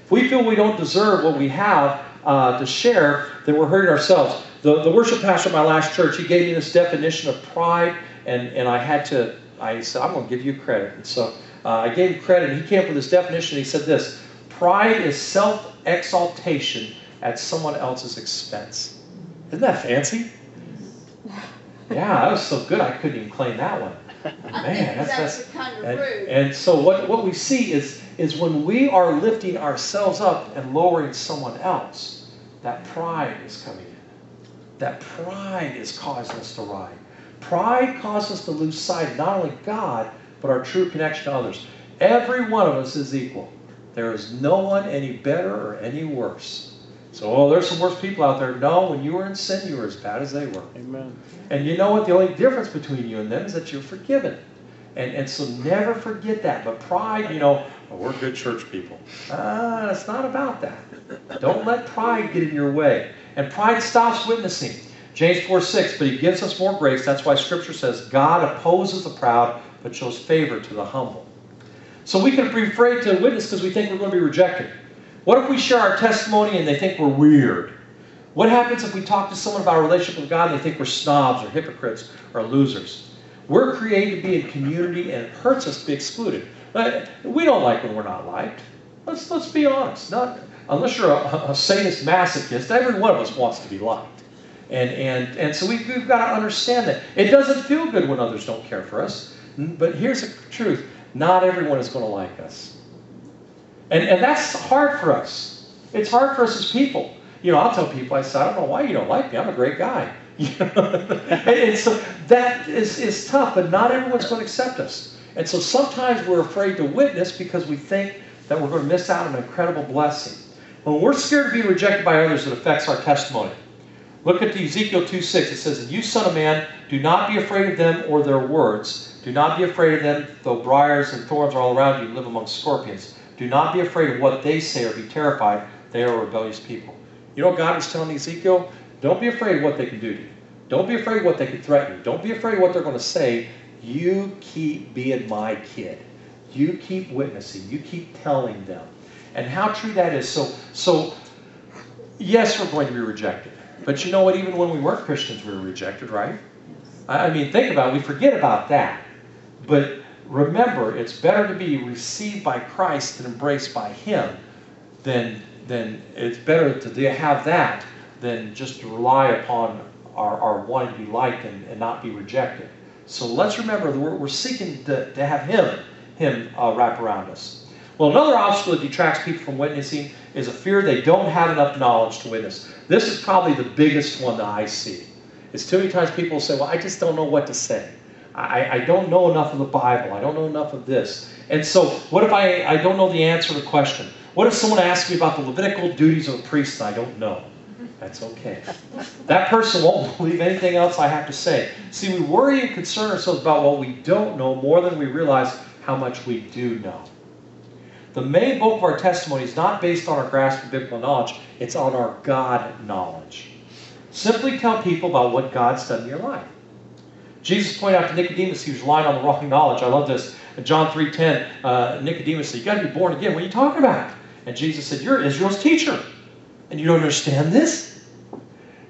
If we feel we don't deserve what we have uh, to share, then we're hurting ourselves. The, the worship pastor at my last church, he gave me this definition of pride, and, and I had to, I said, I'm going to give you credit. And so uh, I gave him credit, and he came up with this definition. He said this Pride is self exaltation at someone else's expense. Isn't that fancy? Yeah, that was so good, I couldn't even claim that one. Man, that's, that's, kind of and, rude. and so what, what we see is, is when we are lifting ourselves up and lowering someone else, that pride is coming in. That pride is causing us to ride. Pride causes us to lose sight of not only God, but our true connection to others. Every one of us is equal. There is no one any better or any worse. So, oh, there's some worse people out there. No, when you were in sin, you were as bad as they were. Amen. And you know what? The only difference between you and them is that you're forgiven. And, and so never forget that. But pride, you know, oh, we're good church people. Ah, it's not about that. Don't let pride get in your way. And pride stops witnessing. James 4 6, but he gives us more grace. That's why Scripture says God opposes the proud, but shows favor to the humble. So we can be afraid to witness because we think we're going to be rejected. What if we share our testimony and they think we're weird? What happens if we talk to someone about our relationship with God and they think we're snobs or hypocrites or losers? We're created to be in community and it hurts us to be excluded. But we don't like when we're not liked. Let's, let's be honest. Not, unless you're a, a sadist masochist, every one of us wants to be liked. And, and, and so we've, we've got to understand that. It doesn't feel good when others don't care for us. But here's the truth not everyone is going to like us. And, and that's hard for us. It's hard for us as people. You know, I'll tell people, I say, I don't know why you don't like me. I'm a great guy. and, and so that is, is tough, but not everyone's going to accept us. And so sometimes we're afraid to witness because we think that we're going to miss out on an incredible blessing. When we're scared to be rejected by others, it affects our testimony. Look at Ezekiel 2 6. It says, And you, son of man, do not be afraid of them or their words. Do not be afraid of them, though briars and thorns are all around you and live among scorpions. Do not be afraid of what they say or be terrified. They are a rebellious people. You know what God was telling Ezekiel? Don't be afraid of what they can do to you. Don't be afraid of what they can threaten you. Don't be afraid of what they're going to say. You keep being my kid. You keep witnessing. You keep telling them. And how true that is. So, so yes, we're going to be rejected. But you know what? Even when we weren't Christians, we were rejected, right? I mean, think about it. We forget about that. But remember, it's better to be received by Christ and embraced by Him than, than it's better to have that than just to rely upon our, our wanting to be liked and, and not be rejected. So let's remember that we're, we're seeking to, to have Him, Him uh, wrap around us. Well, another obstacle that detracts people from witnessing is a fear they don't have enough knowledge to witness. This is probably the biggest one that I see. It's too many times people say, Well, I just don't know what to say. I, I don't know enough of the Bible. I don't know enough of this. And so, what if I, I don't know the answer to the question? What if someone asks me about the Levitical duties of a priest and I don't know? That's okay. That person won't believe anything else I have to say. See, we worry and concern ourselves about what we don't know more than we realize how much we do know. The main bulk of our testimony is not based on our grasp of biblical knowledge, it's on our God knowledge. Simply tell people about what God's done in your life. Jesus pointed out to Nicodemus he was relying on the wrong knowledge. I love this. In John 3.10, uh, Nicodemus said, you got to be born again. What are you talking about? And Jesus said, you're Israel's teacher. And you don't understand this?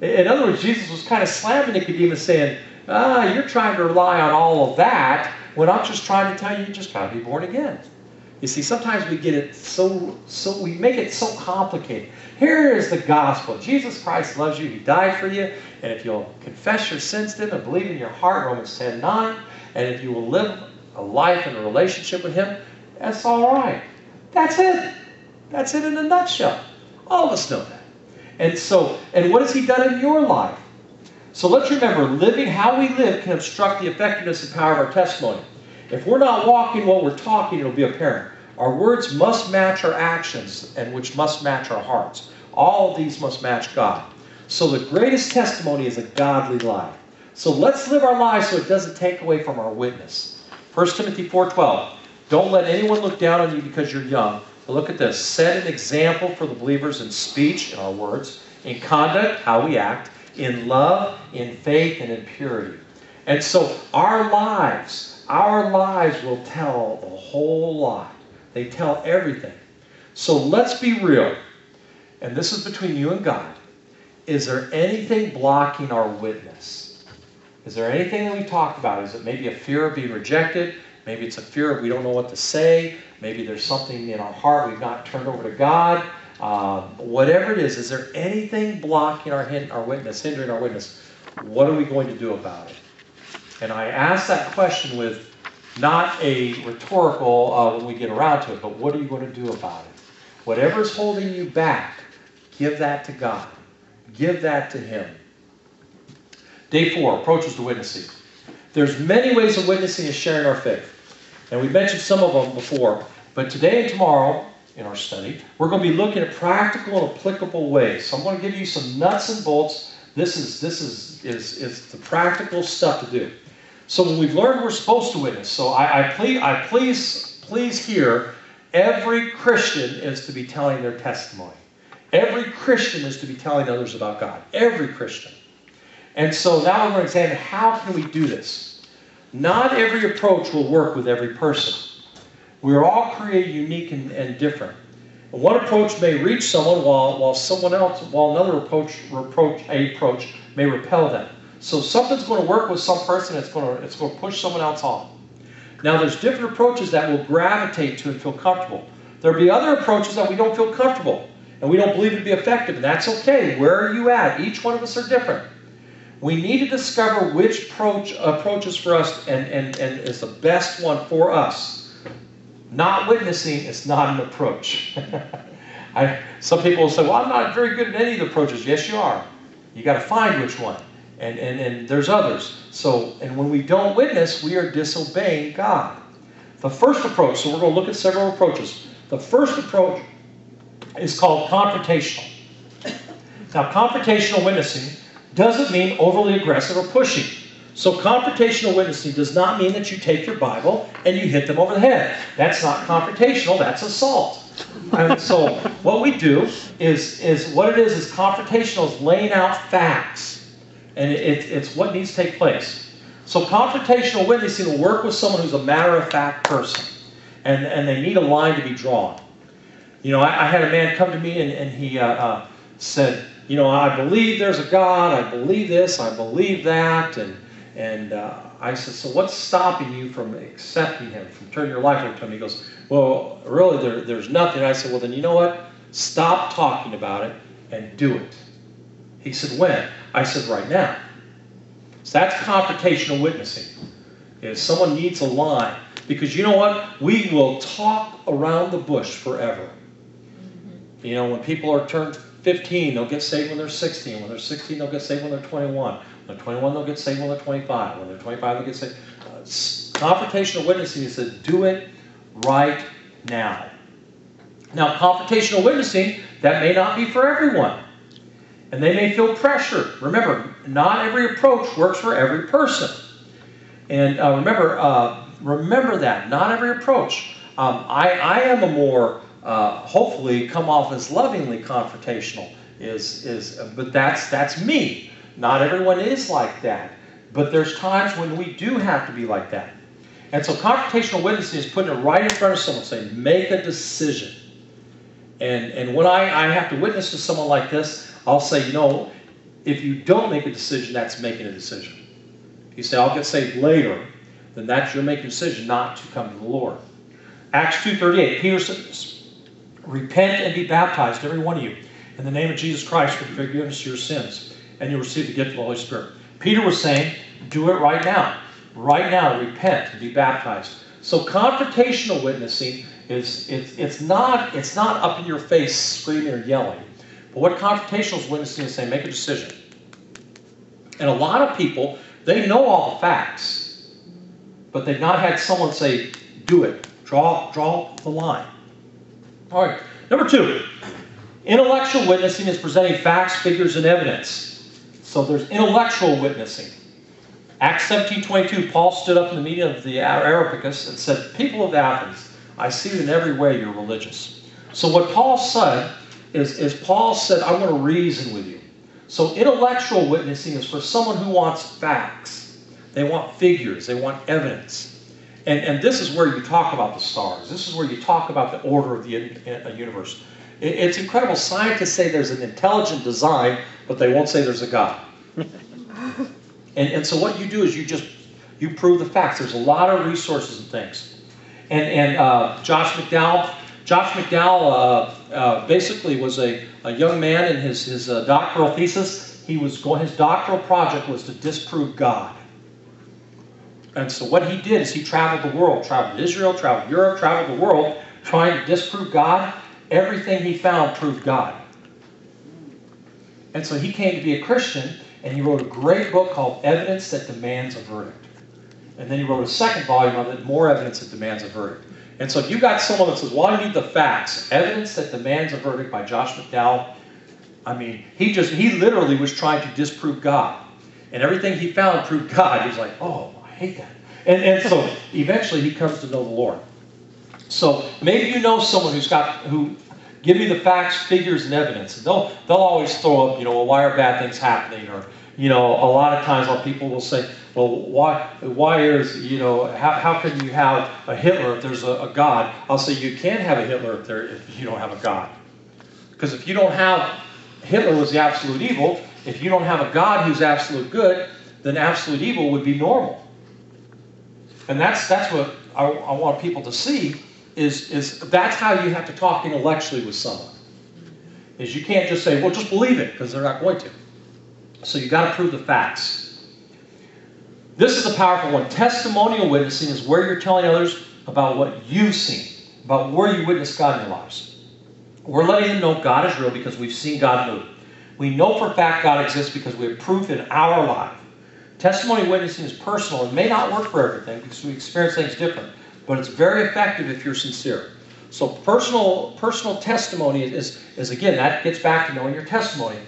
In other words, Jesus was kind of slamming Nicodemus saying, ah, you're trying to rely on all of that when I'm just trying to tell you you just got to be born again. You see, sometimes we get it so, so we make it so complicated. Here is the gospel. Jesus Christ loves you. He died for you. And if you'll confess your sins to him and believe in your heart, Romans 10, 9, and if you will live a life in a relationship with him, that's all right. That's it. That's it in a nutshell. All of us know that. And so, and what has he done in your life? So let's remember, living how we live can obstruct the effectiveness and power of our testimony. If we're not walking what we're talking, it'll be apparent. Our words must match our actions, and which must match our hearts. All these must match God. So the greatest testimony is a godly life. So let's live our lives so it doesn't take away from our witness. 1 Timothy 4.12 Don't let anyone look down on you because you're young. But look at this. Set an example for the believers in speech, in our words, in conduct, how we act, in love, in faith, and in purity. And so our lives our lives will tell the whole lot. They tell everything. So let's be real. And this is between you and God. Is there anything blocking our witness? Is there anything that we talked about? Is it maybe a fear of being rejected? Maybe it's a fear of we don't know what to say. Maybe there's something in our heart we've not turned over to God. Um, whatever it is, is there anything blocking our, our witness, hindering our witness? What are we going to do about it? And I ask that question with not a rhetorical uh, when we get around to it, but what are you going to do about it? Whatever is holding you back, give that to God. Give that to Him. Day four, approaches to witnessing. There's many ways of witnessing and sharing our faith. And we mentioned some of them before, but today and tomorrow in our study, we're going to be looking at practical and applicable ways. So I'm going to give you some nuts and bolts. This is this is is, is the practical stuff to do. So when we've learned we're supposed to witness, so I, I please, I please, please hear, every Christian is to be telling their testimony. Every Christian is to be telling others about God. Every Christian. And so now we're going to examine how can we do this. Not every approach will work with every person. We're all created unique and, and different. One approach may reach someone while, while someone else, while another approach, reproach, approach may repel them. So something's going to work with some person, it's going to, it's going to push someone else off. Now, there's different approaches that will gravitate to and feel comfortable. There'll be other approaches that we don't feel comfortable and we don't believe it'd be effective, and that's okay. Where are you at? Each one of us are different. We need to discover which approach approaches for us and, and, and is the best one for us. Not witnessing is not an approach. I, some people will say, well, I'm not very good at any of the approaches. Yes, you are. You got to find which one. and, and, and there's others. So, and when we don't witness, we are disobeying God. The first approach, so we're going to look at several approaches. The first approach is called confrontational. Now, confrontational witnessing doesn't mean overly aggressive or pushing. So, confrontational witnessing does not mean that you take your Bible and you hit them over the head. That's not confrontational, that's assault. And so, what we do is, is what it is is confrontational is laying out facts, and it, it's what needs to take place. So, confrontational witnessing will work with someone who's a matter of fact person, and, and they need a line to be drawn. You know, I, I had a man come to me and, and he uh, uh, said, You know, I believe there's a God, I believe this, I believe that, and and uh, I said, So what's stopping you from accepting Him, from turning your life over to Him? He goes, Well, really, there, there's nothing. I said, Well, then you know what? Stop talking about it and do it. He said, When? I said, Right now. So that's confrontational witnessing. If someone needs a line, because you know what? We will talk around the bush forever. You know, when people are turned 15, they'll get saved when they're 16. When they're 16, they'll get saved when they're 21. When they're 21, they'll get saved when they're 25. When they're 25, they'll get saved. Confrontational witnessing is to do it right now. Now, confrontational witnessing, that may not be for everyone. And they may feel pressure. Remember, not every approach works for every person. And uh, remember, uh, remember that. Not every approach. Um, I, I am a more, uh, hopefully, come off as lovingly confrontational. Is, is, but that's, that's me. Not everyone is like that. But there's times when we do have to be like that. And so confrontational witnessing is putting it right in front of someone saying, make a decision. And, and when I, I have to witness to someone like this, I'll say, you know, if you don't make a decision, that's making a decision. You say, I'll get saved later, then that's your making a decision not to come to the Lord. Acts 2.38, Peter Repent and be baptized, every one of you, in the name of Jesus Christ for the forgiveness of your sins and you'll receive the gift of the Holy Spirit. Peter was saying, do it right now. Right now, repent and be baptized. So confrontational witnessing is it's, it's not it's not up in your face screaming or yelling. But what confrontational witnessing is saying, make a decision. And a lot of people, they know all the facts, but they've not had someone say, do it. Draw, draw the line. All right. Number two, intellectual witnessing is presenting facts, figures, and evidence. So there's intellectual witnessing. Acts 17.22, Paul stood up in the meeting of the Areopagus and said, People of Athens, I see in every way you're religious. So what Paul said is, is Paul said, I want to reason with you. So intellectual witnessing is for someone who wants facts. They want figures. They want evidence. And, and this is where you talk about the stars. This is where you talk about the order of the universe. It's incredible. Scientists say there's an intelligent design, but they won't say there's a God. and, and so what you do is you just you prove the facts. There's a lot of resources and things. And, and uh, Josh McDowell, Josh McDowell uh, uh, basically was a, a young man in his, his uh, doctoral thesis. He was going, his doctoral project was to disprove God. And so what he did is he traveled the world, traveled Israel, traveled Europe, traveled the world, trying to disprove God Everything he found proved God. And so he came to be a Christian, and he wrote a great book called Evidence That Demands a Verdict. And then he wrote a second volume of it, More Evidence That Demands a Verdict. And so if you got someone that says, Well, I need the facts, Evidence That Demands a Verdict by Josh McDowell, I mean, he just, he literally was trying to disprove God. And everything he found proved God. He was like, Oh, hate that. And, and so eventually he comes to know the Lord. So maybe you know someone who's got who give me the facts, figures, and evidence. And they'll they'll always throw up, you know, well, why are bad things happening? Or you know, a lot of times our people will say, well, why why is you know how, how can you have a Hitler if there's a, a God? I'll say you can't have a Hitler if there if you don't have a God. Because if you don't have Hitler was the absolute evil, if you don't have a God who's absolute good, then absolute evil would be normal. And that's that's what I, I want people to see is, is that's how you have to talk intellectually with someone. Is you can't just say, well, just believe it, because they're not going to. So you got to prove the facts. This is a powerful one. Testimonial witnessing is where you're telling others about what you've seen, about where you witnessed God in your lives. We're letting them know God is real because we've seen God move. We know for a fact God exists because we have proof in our life. Testimony witnessing is personal and may not work for everything because we experience things different, but it's very effective if you're sincere. So personal personal testimony is, is again, that gets back to knowing your testimony.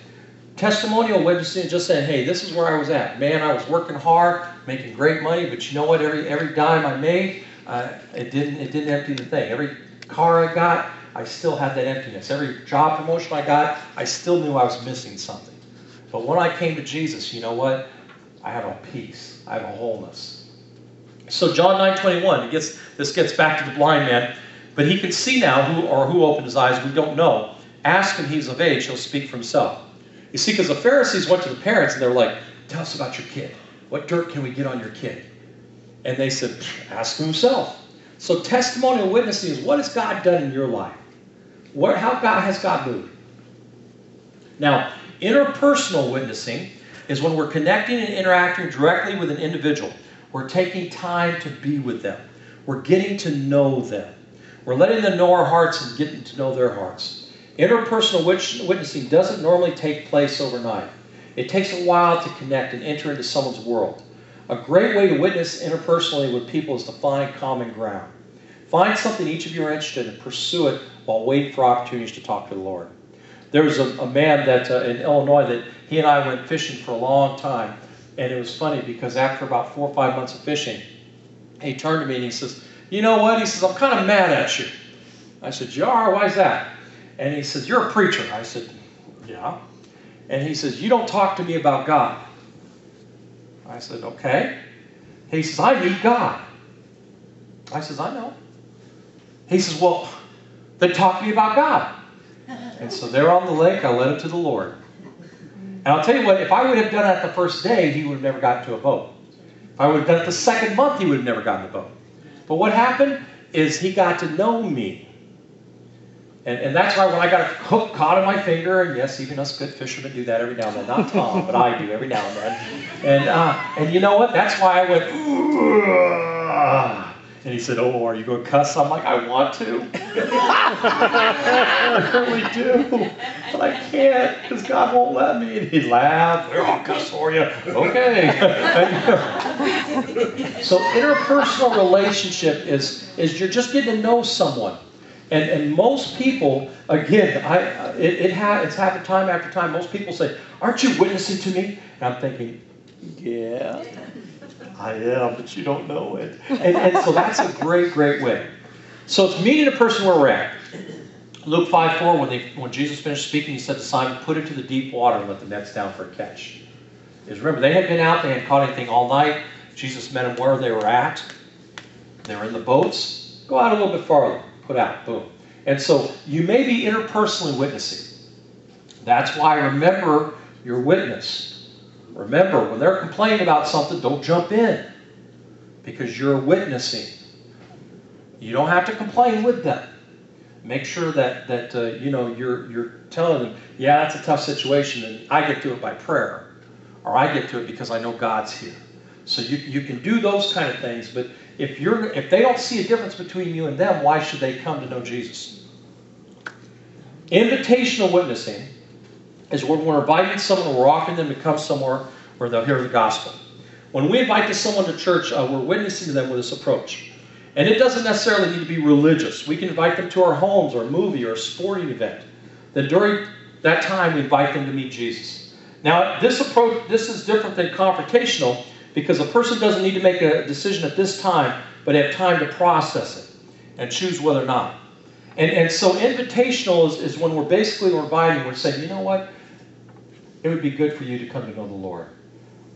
Testimonial witnessing is just saying, hey, this is where I was at. Man, I was working hard, making great money, but you know what? Every every dime I made, uh, it didn't it didn't empty the thing. Every car I got, I still had that emptiness. Every job promotion I got, I still knew I was missing something. But when I came to Jesus, you know what? I have a peace. I have a wholeness. So John 9:21, gets this gets back to the blind man, but he can see now who or who opened his eyes, we don't know. Ask him he's of age, he'll speak for himself. You see, because the Pharisees went to the parents and they're like, Tell us about your kid. What dirt can we get on your kid? And they said, Ask him himself. So testimonial witnessing is what has God done in your life? What, how God has God moved? Now, interpersonal witnessing is when we're connecting and interacting directly with an individual. We're taking time to be with them. We're getting to know them. We're letting them know our hearts and getting to know their hearts. Interpersonal witnessing doesn't normally take place overnight. It takes a while to connect and enter into someone's world. A great way to witness interpersonally with people is to find common ground. Find something each of you are interested in and pursue it while waiting for opportunities to talk to the Lord. There was a, a man that uh, in Illinois that he and I went fishing for a long time, and it was funny because after about four or five months of fishing, he turned to me and he says, "You know what?" He says, "I'm kind of mad at you." I said, "You are? Why is that?" And he says, "You're a preacher." I said, "Yeah." And he says, "You don't talk to me about God." I said, "Okay." He says, "I need God." I says, "I know." He says, Well, then talk to me about God. And so there on the lake, I led him to the Lord. And I'll tell you what, if I would have done that the first day, he would have never gotten to a boat. If I would have done it the second month, he would have never gotten a boat. But what happened is he got to know me. And, and that's why when I got a hook caught in my finger, and yes, even us good fishermen do that every now and then. Not Tom, but I do every now and then. And, uh, and you know what? That's why I went, and he said, Oh, are you going to cuss? I'm like, I want to. I really do. But I can't because God won't let me. And he laughed. I'll cuss for you. Okay. so interpersonal relationship is, is you're just getting to know someone. And, and most people, again, I, uh, it, it ha, it's happened time after time. Most people say, Aren't you witnessing to me? And I'm thinking, Yeah. I am, but you don't know it. And, and so that's a great, great way. So it's meeting a person where we're at. Luke 5 4, when, they, when Jesus finished speaking, he said to Simon, Put into the deep water and let the nets down for a catch. Because remember, they had been out, they hadn't caught anything all night. Jesus met them where they were at. They were in the boats. Go out a little bit farther. Put out. Boom. And so you may be interpersonally witnessing. That's why remember your witness. Remember, when they're complaining about something, don't jump in because you're witnessing. You don't have to complain with them. Make sure that that uh, you know you're you're telling them, yeah, that's a tough situation, and I get to it by prayer, or I get to it because I know God's here. So you, you can do those kind of things, but if you're if they don't see a difference between you and them, why should they come to know Jesus? Invitational witnessing is when we're inviting someone we're offering them to come somewhere where they'll hear the gospel. When we invite someone to church, uh, we're witnessing to them with this approach. And it doesn't necessarily need to be religious. We can invite them to our homes or a movie or a sporting event. Then during that time, we invite them to meet Jesus. Now, this approach, this is different than confrontational because a person doesn't need to make a decision at this time, but have time to process it and choose whether or not. And, and so invitational is, is when we're basically inviting, we're saying, you know what? It would be good for you to come to know the Lord.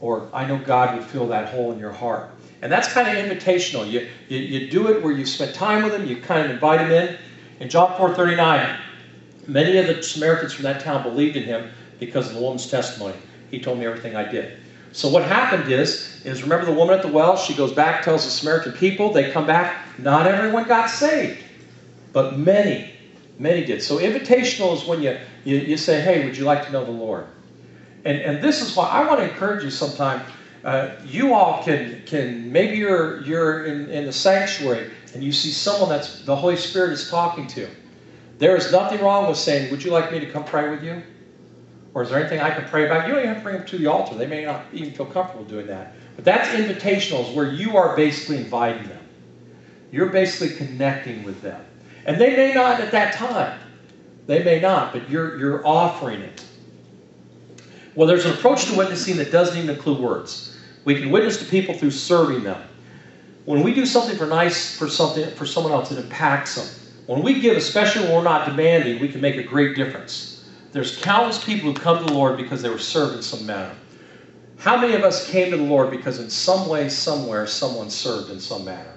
Or I know God would fill that hole in your heart. And that's kind of invitational. You, you, you do it where you spend time with him, you kind of invite him in. In John 4.39, many of the Samaritans from that town believed in him because of the woman's testimony. He told me everything I did. So what happened is, is remember the woman at the well? She goes back, tells the Samaritan people, they come back. Not everyone got saved, but many, many did. So invitational is when you, you, you say, hey, would you like to know the Lord? And, and this is why I want to encourage you sometime. Uh, you all can, can maybe you're, you're in, in the sanctuary and you see someone that's the Holy Spirit is talking to. There is nothing wrong with saying, Would you like me to come pray with you? Or is there anything I can pray about? You don't even have to bring them to the altar. They may not even feel comfortable doing that. But that's invitational, is where you are basically inviting them. You're basically connecting with them. And they may not at that time. They may not, but you're, you're offering it. Well, there's an approach to witnessing that doesn't even include words. We can witness to people through serving them. When we do something for nice for something for someone else, it impacts them. When we give, especially when we're not demanding, we can make a great difference. There's countless people who come to the Lord because they were served in some manner. How many of us came to the Lord because in some way, somewhere, someone served in some manner?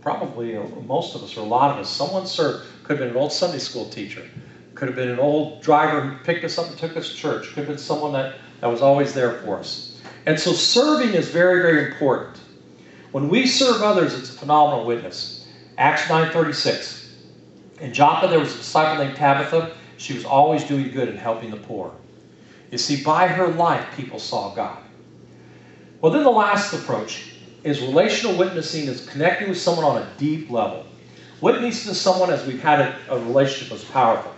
Probably uh, most of us, or a lot of us, someone served. Could have been an old Sunday school teacher. Could have been an old driver who picked us up and took us to church. Could have been someone that, that was always there for us. And so serving is very, very important. When we serve others, it's a phenomenal witness. Acts 9.36. In Joppa, there was a disciple named Tabitha. She was always doing good and helping the poor. You see, by her life, people saw God. Well, then the last approach is relational witnessing is connecting with someone on a deep level. Witnessing to someone as we've had a, a relationship is powerful.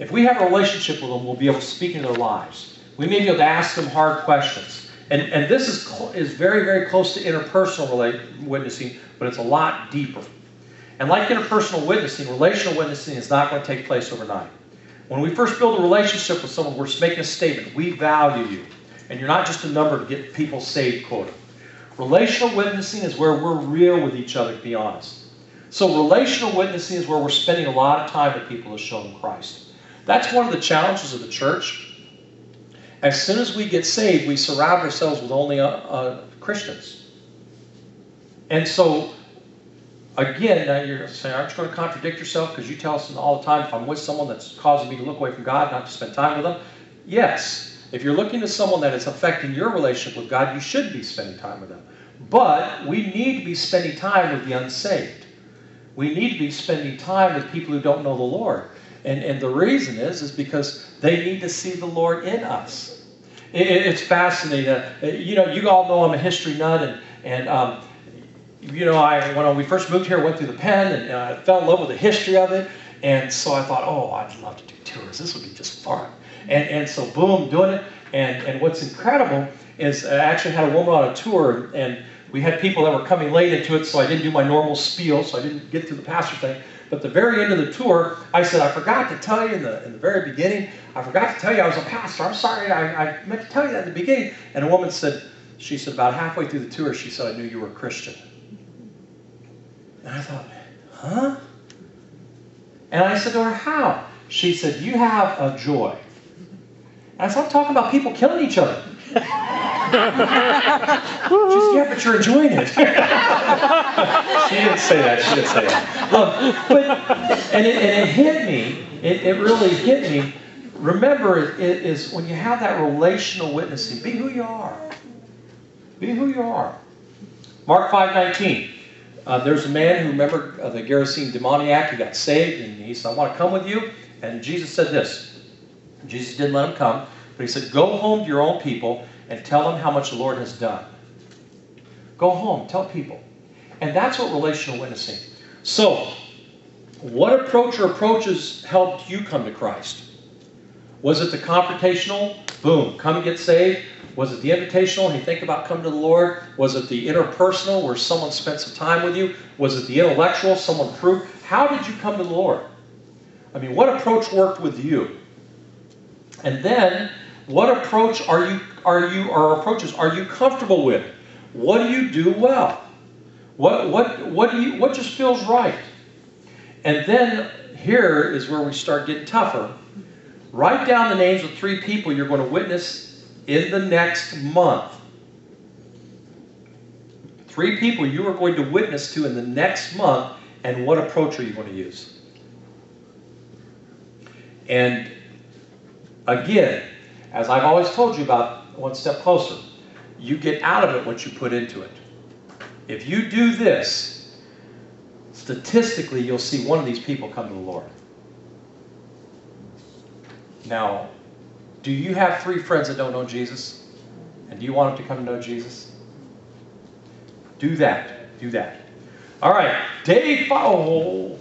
If we have a relationship with them, we'll be able to speak into their lives. We may be able to ask them hard questions. And, and this is, is very, very close to interpersonal witnessing, but it's a lot deeper. And like interpersonal witnessing, relational witnessing is not going to take place overnight. When we first build a relationship with someone, we're making a statement. We value you. And you're not just a number to get people saved, quota. Relational witnessing is where we're real with each other, to be honest. So relational witnessing is where we're spending a lot of time with people to show them Christ. That's one of the challenges of the church as soon as we get saved, we surround ourselves with only uh, uh, Christians. And so, again, now you're saying, aren't you going to contradict yourself because you tell us all the time if I'm with someone that's causing me to look away from God, not to spend time with them? Yes. If you're looking to someone that is affecting your relationship with God, you should be spending time with them. But we need to be spending time with the unsaved. We need to be spending time with people who don't know the Lord. And, and the reason is, is because they need to see the Lord in us. It, it's fascinating. Uh, you know, you all know I'm a history nut, and, and um, you know, I when we first moved here, I went through the pen, and I uh, fell in love with the history of it. And so I thought, oh, I'd love to do tours. This would be just fun. And, and so, boom, doing it. And, and what's incredible is I actually had a woman on a tour, and we had people that were coming late into it, so I didn't do my normal spiel, so I didn't get to the pastor thing. But the very end of the tour, I said, I forgot to tell you in the, in the very beginning, I forgot to tell you I was a pastor. I'm sorry, I, I meant to tell you that in the beginning. And a woman said, she said, about halfway through the tour, she said, I knew you were a Christian. And I thought, huh? And I said to her, how? She said, you have a joy. And I said, I'm talking about people killing each other. Said, yeah, but you're enjoying it. she didn't say that. She didn't say that. Um, but, and it, and it hit me. It, it really hit me. Remember, it is when you have that relational witnessing, be who you are. Be who you are. Mark 5.19. Uh, there's a man who, remember uh, the Gerasene demoniac, who got saved, and he said, I want to come with you. And Jesus said this. Jesus didn't let him come. But he said, Go home to your own people and tell them how much the Lord has done. Go home, tell people. And that's what relational witnessing. So, what approach or approaches helped you come to Christ? Was it the confrontational? Boom, come and get saved. Was it the invitational? Hey, think about coming to the Lord. Was it the interpersonal, where someone spent some time with you? Was it the intellectual? Someone proved. How did you come to the Lord? I mean, what approach worked with you? And then what approach are you are you or approaches are you comfortable with? What do you do well? What what what do you what just feels right? And then here is where we start getting tougher. Write down the names of three people you're going to witness in the next month. Three people you are going to witness to in the next month, and what approach are you going to use? And again, as I've always told you about one step closer, you get out of it what you put into it. If you do this, statistically, you'll see one of these people come to the Lord. Now, do you have three friends that don't know Jesus? And do you want them to come to know Jesus? Do that. Do that. All right. Day five. Oh,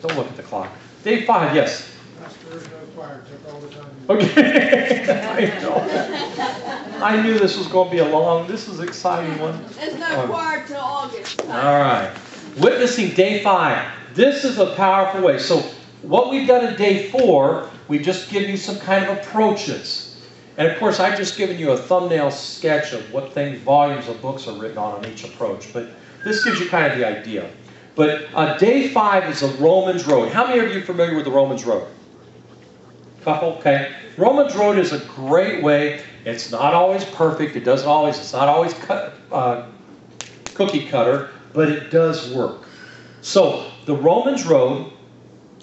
don't look at the clock. Day five, yes. Pastor, choir, took all the time. Okay. I know. I knew this was going to be a long, this is an exciting one. There's no choir till August. All right. Witnessing day five. This is a powerful way. So, what we've done in day four, we just give you some kind of approaches. And of course, I've just given you a thumbnail sketch of what things, volumes of books are written on on each approach. But this gives you kind of the idea. But uh, day five is the Romans Road. How many of you are familiar with the Romans Road? Couple, okay. Romans Road is a great way. It's not always perfect. It doesn't always. It's not always cut, uh, cookie cutter, but it does work. So the Romans Road,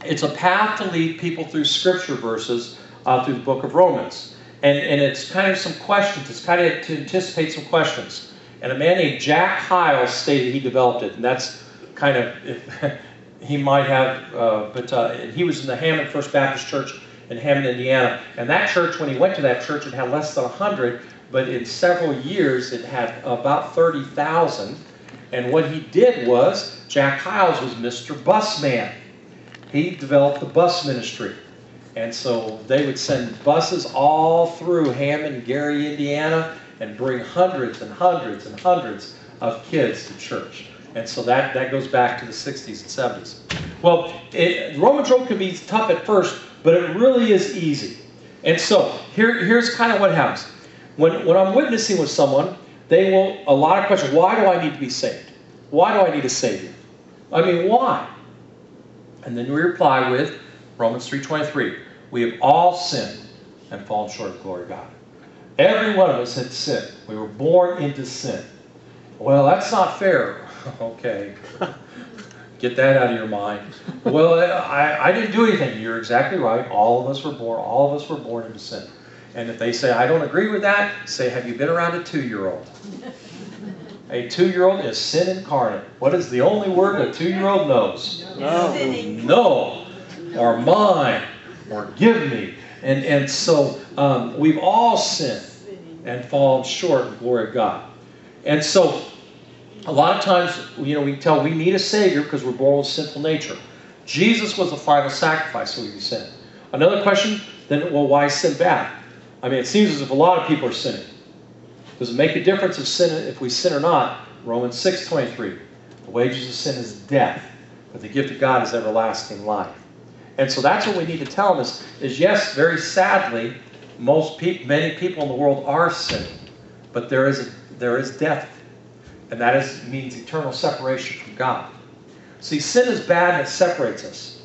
it's a path to lead people through Scripture verses uh, through the Book of Romans, and and it's kind of some questions. It's kind of to anticipate some questions. And a man named Jack Hyles stated he developed it, and that's kind of he might have, uh, but uh, he was in the Hammond First Baptist Church in Hammond, Indiana. And that church, when he went to that church, it had less than 100, but in several years it had about 30,000. And what he did was, Jack Hyles was Mr. Busman. He developed the bus ministry. And so they would send buses all through Hammond, Gary, Indiana, and bring hundreds and hundreds and hundreds of kids to church. And so that, that goes back to the 60s and 70s. Well, it, Roman road can be tough at first, but it really is easy. And so here, here's kind of what happens. When, when I'm witnessing with someone, they will, a lot of questions, why do I need to be saved? Why do I need a Savior? I mean, why? And then we reply with Romans 3.23. We have all sinned and fallen short of glory of God. Every one of us had sinned. We were born into sin. Well, that's not fair. okay. Get that out of your mind. Well, I, I didn't do anything. You're exactly right. All of us were born. All of us were born into sin. And if they say I don't agree with that, say, have you been around a two-year-old? A two-year-old is sin incarnate. What is the only word a two-year-old knows? No. No, or mine, or give me. And and so um, we've all sinned and fallen short of the glory of God. And so a lot of times, you know, we tell we need a Savior because we're born with sinful nature. Jesus was the final sacrifice so we can sin. Another question, then, well, why sin bad? I mean, it seems as if a lot of people are sinning. Does it make a difference if sin if we sin or not? Romans 6:23. The wages of sin is death, but the gift of God is everlasting life. And so that's what we need to tell them is, is yes, very sadly, most people, many people in the world are sinning, but there is a, there is death and that is, means eternal separation from God. See, sin is bad and it separates us.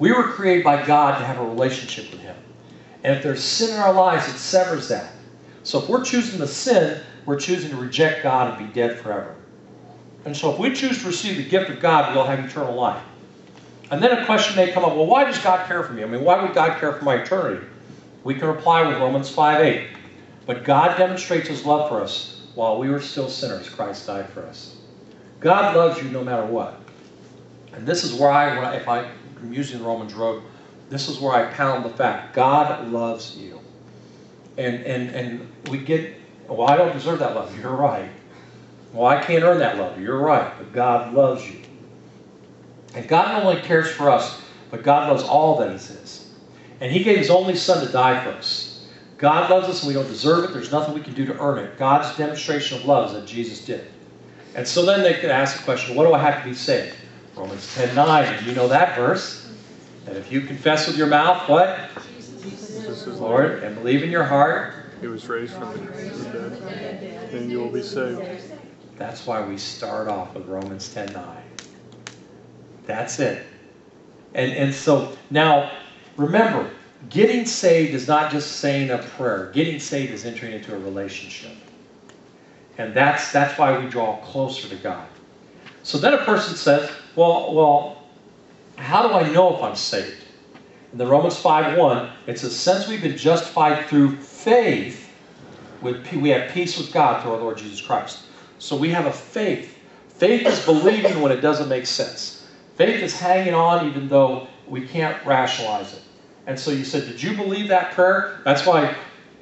We were created by God to have a relationship with Him. And if there's sin in our lives, it severs that. So if we're choosing to sin, we're choosing to reject God and be dead forever. And so if we choose to receive the gift of God, we'll have eternal life. And then a question may come up well, why does God care for me? I mean, why would God care for my eternity? We can reply with Romans 5 8. But God demonstrates His love for us while we were still sinners, Christ died for us. God loves you no matter what. And this is where I, if I'm using the Romans Road, this is where I pound the fact God loves you. And, and, and we get, well, I don't deserve that love. You're right. Well, I can't earn that love. You're right. But God loves you. And God not only cares for us, but God loves all that is His. And He gave His only Son to die for us. God loves us and we don't deserve it. There's nothing we can do to earn it. God's demonstration of love is that Jesus did. And so then they could ask the question, what do I have to be saved? Romans 10 9. And you know that verse. That if you confess with your mouth, what? Jesus is Lord, and believe in your heart. He was raised from the dead. Then you will be saved. That's why we start off with Romans 10 9. That's it. And, and so now, remember, Getting saved is not just saying a prayer. Getting saved is entering into a relationship. And that's, that's why we draw closer to God. So then a person says, well, well, how do I know if I'm saved? In the Romans 5.1, it says, since we've been justified through faith, we have peace with God through our Lord Jesus Christ. So we have a faith. Faith is believing when it doesn't make sense. Faith is hanging on even though we can't rationalize it. And so you said, Did you believe that prayer? That's why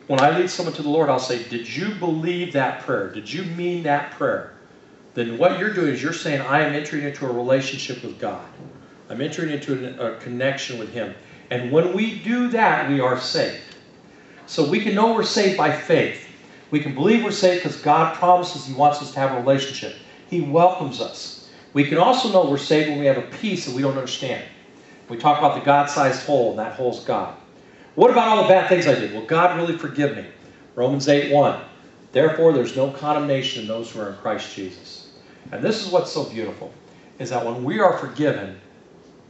when I lead someone to the Lord, I'll say, Did you believe that prayer? Did you mean that prayer? Then what you're doing is you're saying, I am entering into a relationship with God. I'm entering into a, connection with Him. And when we do that, we are saved. So we can know we're saved by faith. We can believe we're saved because God promises He wants us to have a relationship. He welcomes us. We can also know we're saved when we have a peace that we don't understand. We talk about the God sized hole, and that hole's God. What about all the bad things I did? Will God really forgive me? Romans 8 1. Therefore, there's no condemnation in those who are in Christ Jesus. And this is what's so beautiful is that when we are forgiven,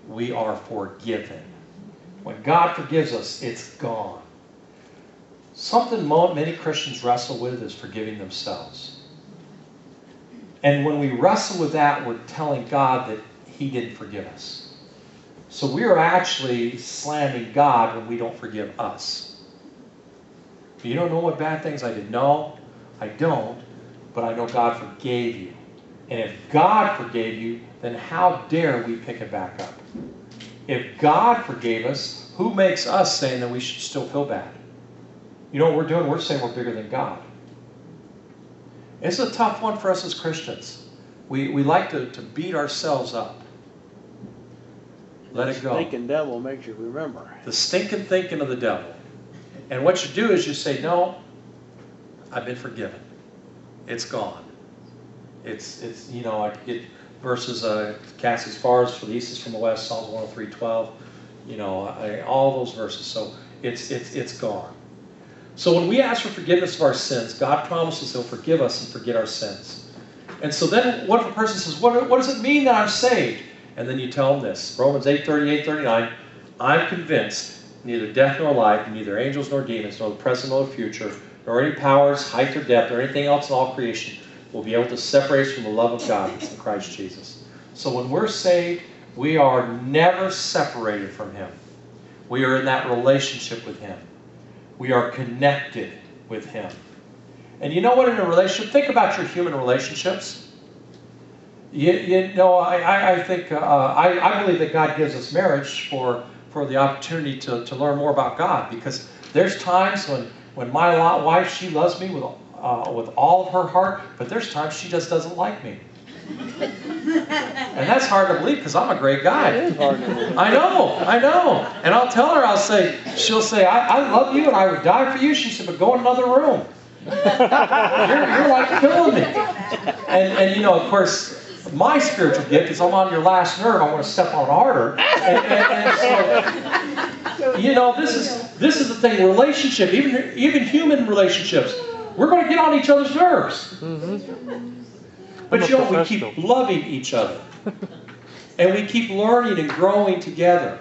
we are forgiven. When God forgives us, it's gone. Something many Christians wrestle with is forgiving themselves. And when we wrestle with that, we're telling God that He didn't forgive us. So we are actually slamming God when we don't forgive us. You don't know what bad things I did. No, I don't, but I know God forgave you. And if God forgave you, then how dare we pick it back up? If God forgave us, who makes us saying that we should still feel bad? You know what we're doing? We're saying we're bigger than God. It's a tough one for us as Christians. We, we like to, to beat ourselves up. Let it go. The stinking devil makes you remember. The stinking thinking of the devil. And what you do is you say, No, I've been forgiven. It's gone. It's, it's you know, I get verses uh, cast as far as for the east is from the west, Psalms 103, 12, you know, I, all those verses. So it's, it's, it's gone. So when we ask for forgiveness of our sins, God promises He'll forgive us and forget our sins. And so then what if a person says, what, what does it mean that I'm saved? And then you tell them this Romans 8 38, 39. I'm convinced neither death nor life, neither angels nor demons, nor the present nor the future, nor any powers, height or depth, or anything else in all creation will be able to separate us from the love of God that's in Christ Jesus. So when we're saved, we are never separated from Him. We are in that relationship with Him. We are connected with Him. And you know what, in a relationship, think about your human relationships. You, you know, I, I think, uh, I, I believe that God gives us marriage for, for the opportunity to, to learn more about God because there's times when, when my wife, she loves me with, uh, with all of her heart, but there's times she just doesn't like me. and that's hard to believe because I'm a great guy. I know, I know. And I'll tell her, I'll say, she'll say, I, I love you and I would die for you. She said, but go in another room. you're, you're like killing me. And, and you know, of course, my spiritual gift is I'm on your last nerve. I want to step on harder. And, and, and so, you know, this is this is the thing. Relationship, even even human relationships, we're going to get on each other's nerves. Mm-hmm. But you know, we keep loving each other, and we keep learning and growing together.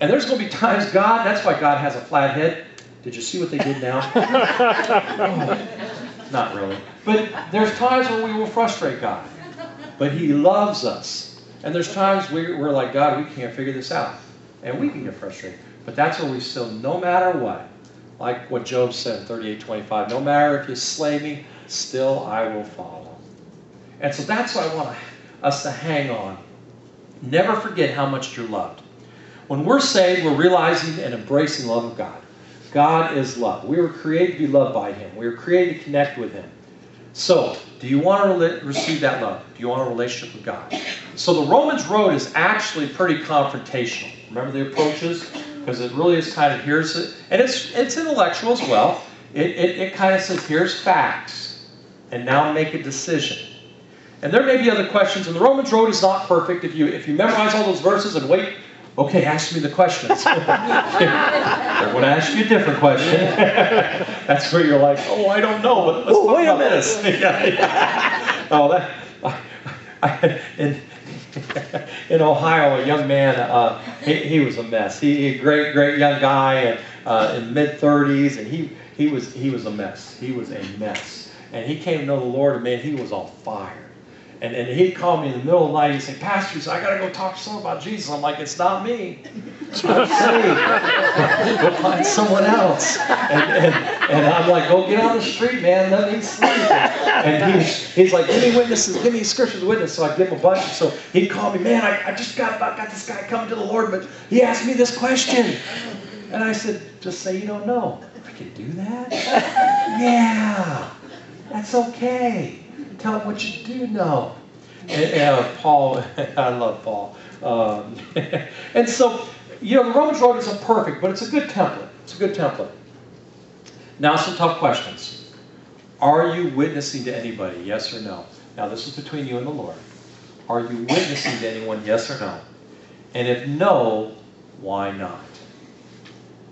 And there's going to be times God. That's why God has a flat head. Did you see what they did now? oh, not really. But there's times when we will frustrate God. But He loves us. And there's times we, we're like, God, we can't figure this out. And we can get frustrated. But that's where we still, no matter what, like what Job said in 38 25, no matter if you slay me, still I will follow. And so that's what I want us to hang on. Never forget how much you're loved. When we're saved, we're realizing and embracing the love of God. God is love. We were created to be loved by Him. We were created to connect with Him. So, do you want to receive that love? Do you want a relationship with God? So, the Romans road is actually pretty confrontational. Remember the approaches? Because it really is kind of here's it, and it's it's intellectual as well. It, it, it kind of says here's facts, and now make a decision. And there may be other questions, and the Romans road is not perfect. If you if you memorize all those verses and wait Okay, ask me the questions. They're going to ask you a different question. That's where you're like, oh, I don't know, but let's oh, wait a minute. yeah, yeah. Oh, that. I, I, in, in Ohio, a young man, uh, he, he was a mess. He, a great, great young guy, and uh, in mid 30s, and he he was he was a mess. He was a mess, and he came to know the Lord, and man, he was on fire. And, and he'd call me in the middle of the night. He'd say, Pastor, I got to go talk to someone about Jesus. I'm like, it's not me. I'm saved. go find someone else. And, and, and, I'm like, go get on the street, man. Let me sleep. And he's, he's like, give me witnesses. Give me scriptures witness. So I give him a bunch. So he'd call me, man, I, I just got, I got this guy coming to the Lord, but he asked me this question. And I said, just say you don't know. I can do that? yeah. That's okay. Tell them what you do know. And, uh, Paul, I love Paul. Um, and so you know, the Romans road isn't perfect, but it's a good template. It's a good template. Now, some tough questions. Are you witnessing to anybody? Yes or no? Now, this is between you and the Lord. Are you witnessing to anyone? Yes or no? And if no, why not?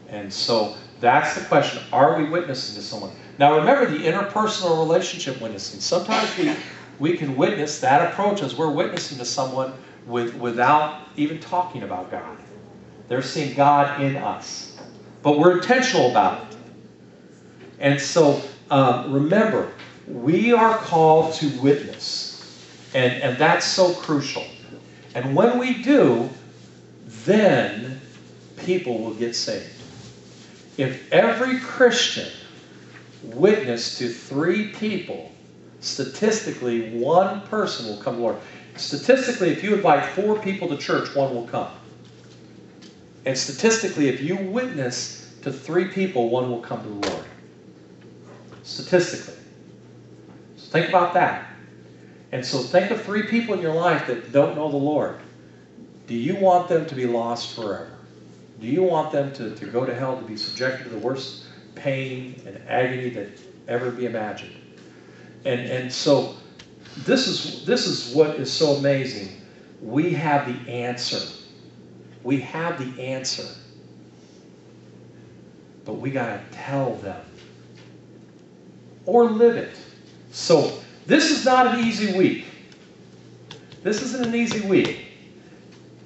And so that's the question. Are we witnessing to someone? Now remember the interpersonal relationship witnessing. Sometimes we, we can witness that approach as we're witnessing to someone with, without even talking about God. They're seeing God in us. But we're intentional about it. And so um, remember, we are called to witness. And, and that's so crucial. And when we do, then people will get saved. If every Christian witnessed to three people, statistically, one person will come to the Lord. Statistically, if you invite four people to church, one will come. And statistically, if you witness to three people, one will come to the Lord. Statistically. So think about that. And so think of three people in your life that don't know the Lord. Do you want them to be lost forever? Do you want them to, to go to hell to be subjected to the worst pain and agony that ever be imagined? And, and so this is, this is what is so amazing. We have the answer. We have the answer. But we got to tell them or live it. So this is not an easy week. This isn't an easy week.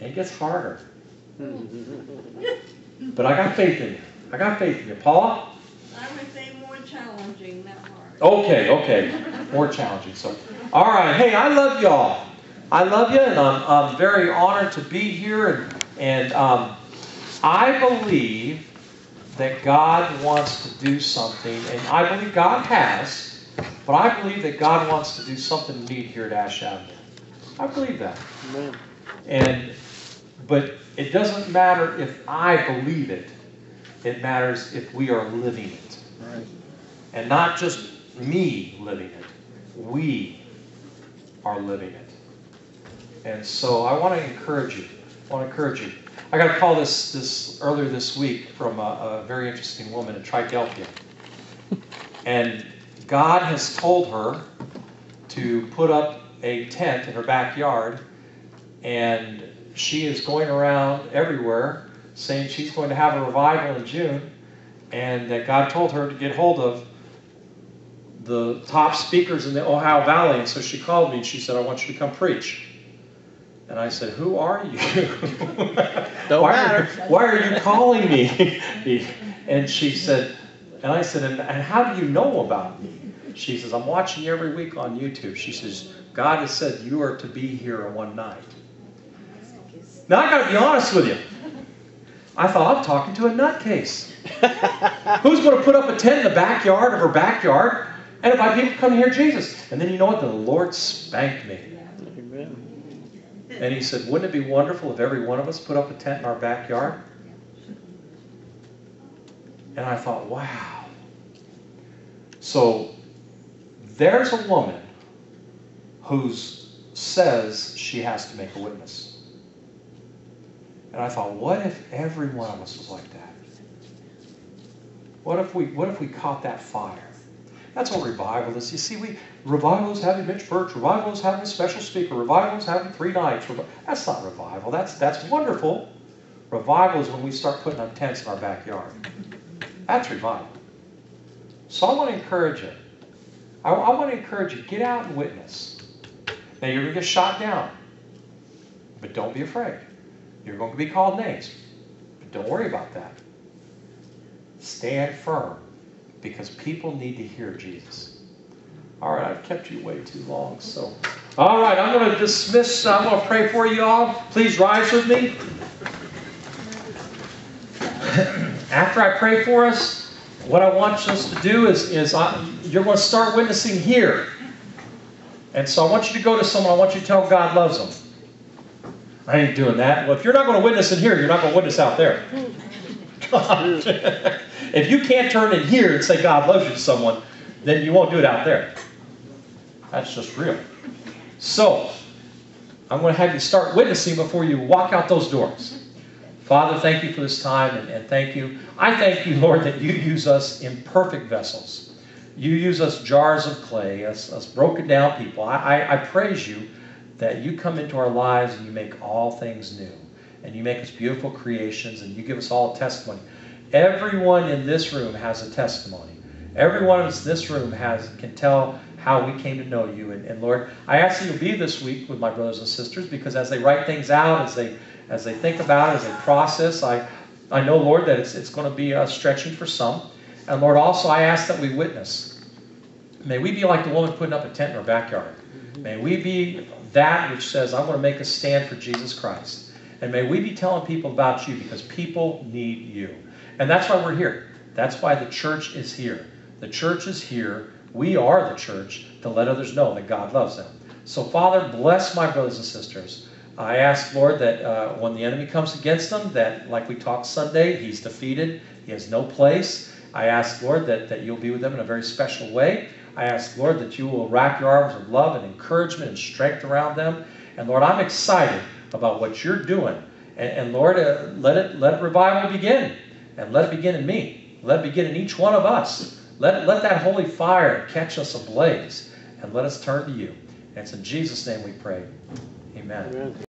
It gets harder. but I got faith in you. I got faith in you. Paula? I would say more challenging, not hard. Okay, okay. More challenging. So, all right. Hey, I love y'all. I love you, and I'm, I'm very honored to be here. And, and um, I believe that God wants to do something, and I believe God has, but I believe that God wants to do something neat here at Ash Avenue. I believe that. Amen. And but it doesn't matter if I believe it. It matters if we are living it. Right. And not just me living it. We are living it. And so I want to encourage you. I want to encourage you. I got a call this this earlier this week from a, a very interesting woman in Triadelphia. And God has told her to put up a tent in her backyard and she is going around everywhere saying she's going to have a revival in June, and that God told her to get hold of the top speakers in the Ohio Valley. And so she called me and she said, I want you to come preach. And I said, Who are you? Don't why, matter. Are, why are you calling me? and she said, And I said, and, and how do you know about me? She says, I'm watching you every week on YouTube. She says, God has said you are to be here one night. Now, I got to be honest with you. I thought I'm talking to a nutcase. Who's going to put up a tent in the backyard of her backyard and invite people to come hear Jesus? And then you know what? The Lord spanked me. Amen. And He said, Wouldn't it be wonderful if every one of us put up a tent in our backyard? And I thought, wow. So there's a woman who says she has to make a witness. And I thought, what if every one of us was like that? What if we what if we caught that fire? That's what revival is. You see, we revival is having Mitch Birch, revival is having a special speaker, revival is having three nights. That's not revival. That's that's wonderful. Revival is when we start putting up tents in our backyard. That's revival. So I want to encourage you. I, I want to encourage you, get out and witness. Now you're going to get shot down. But don't be afraid. You're going to be called names. But don't worry about that. Stand firm because people need to hear Jesus. All right, I've kept you way too long, so. All right, I'm going to dismiss. I'm going to pray for you all. Please rise with me. After I pray for us, what I want us to do is, is I, you're going to start witnessing here. And so I want you to go to someone, I want you to tell God loves them. I ain't doing that. Well, if you're not going to witness in here, you're not going to witness out there. if you can't turn in here and say God loves you to someone, then you won't do it out there. That's just real. So, I'm going to have you start witnessing before you walk out those doors. Father, thank you for this time and, and thank you. I thank you, Lord, that you use us imperfect vessels. You use us jars of clay, us, us broken down people. I, I, I praise you that you come into our lives and you make all things new. And you make us beautiful creations and you give us all testimony. Everyone in this room has a testimony. Everyone in this room has can tell how we came to know you. And, and Lord, I ask that you'll be this week with my brothers and sisters because as they write things out, as they as they think about it, as they process, I I know, Lord, that it's, it's going to be uh, stretching for some. And Lord, also I ask that we witness. May we be like the woman putting up a tent in her backyard. May we be that which says, I'm going to make a stand for Jesus Christ. And may we be telling people about you because people need you. And that's why we're here. That's why the church is here. The church is here. We are the church to let others know that God loves them. So, Father, bless my brothers and sisters. I ask, Lord, that uh, when the enemy comes against them, that, like we talked Sunday, he's defeated. He has no place. I ask, Lord, that, that you'll be with them in a very special way. I ask, Lord, that you will wrap your arms of love and encouragement and strength around them. And Lord, I'm excited about what you're doing. And, and Lord, uh, let it let revival begin, and let it begin in me. Let it begin in each one of us. Let let that holy fire catch us ablaze, and let us turn to you. And it's in Jesus' name we pray. Amen. Amen.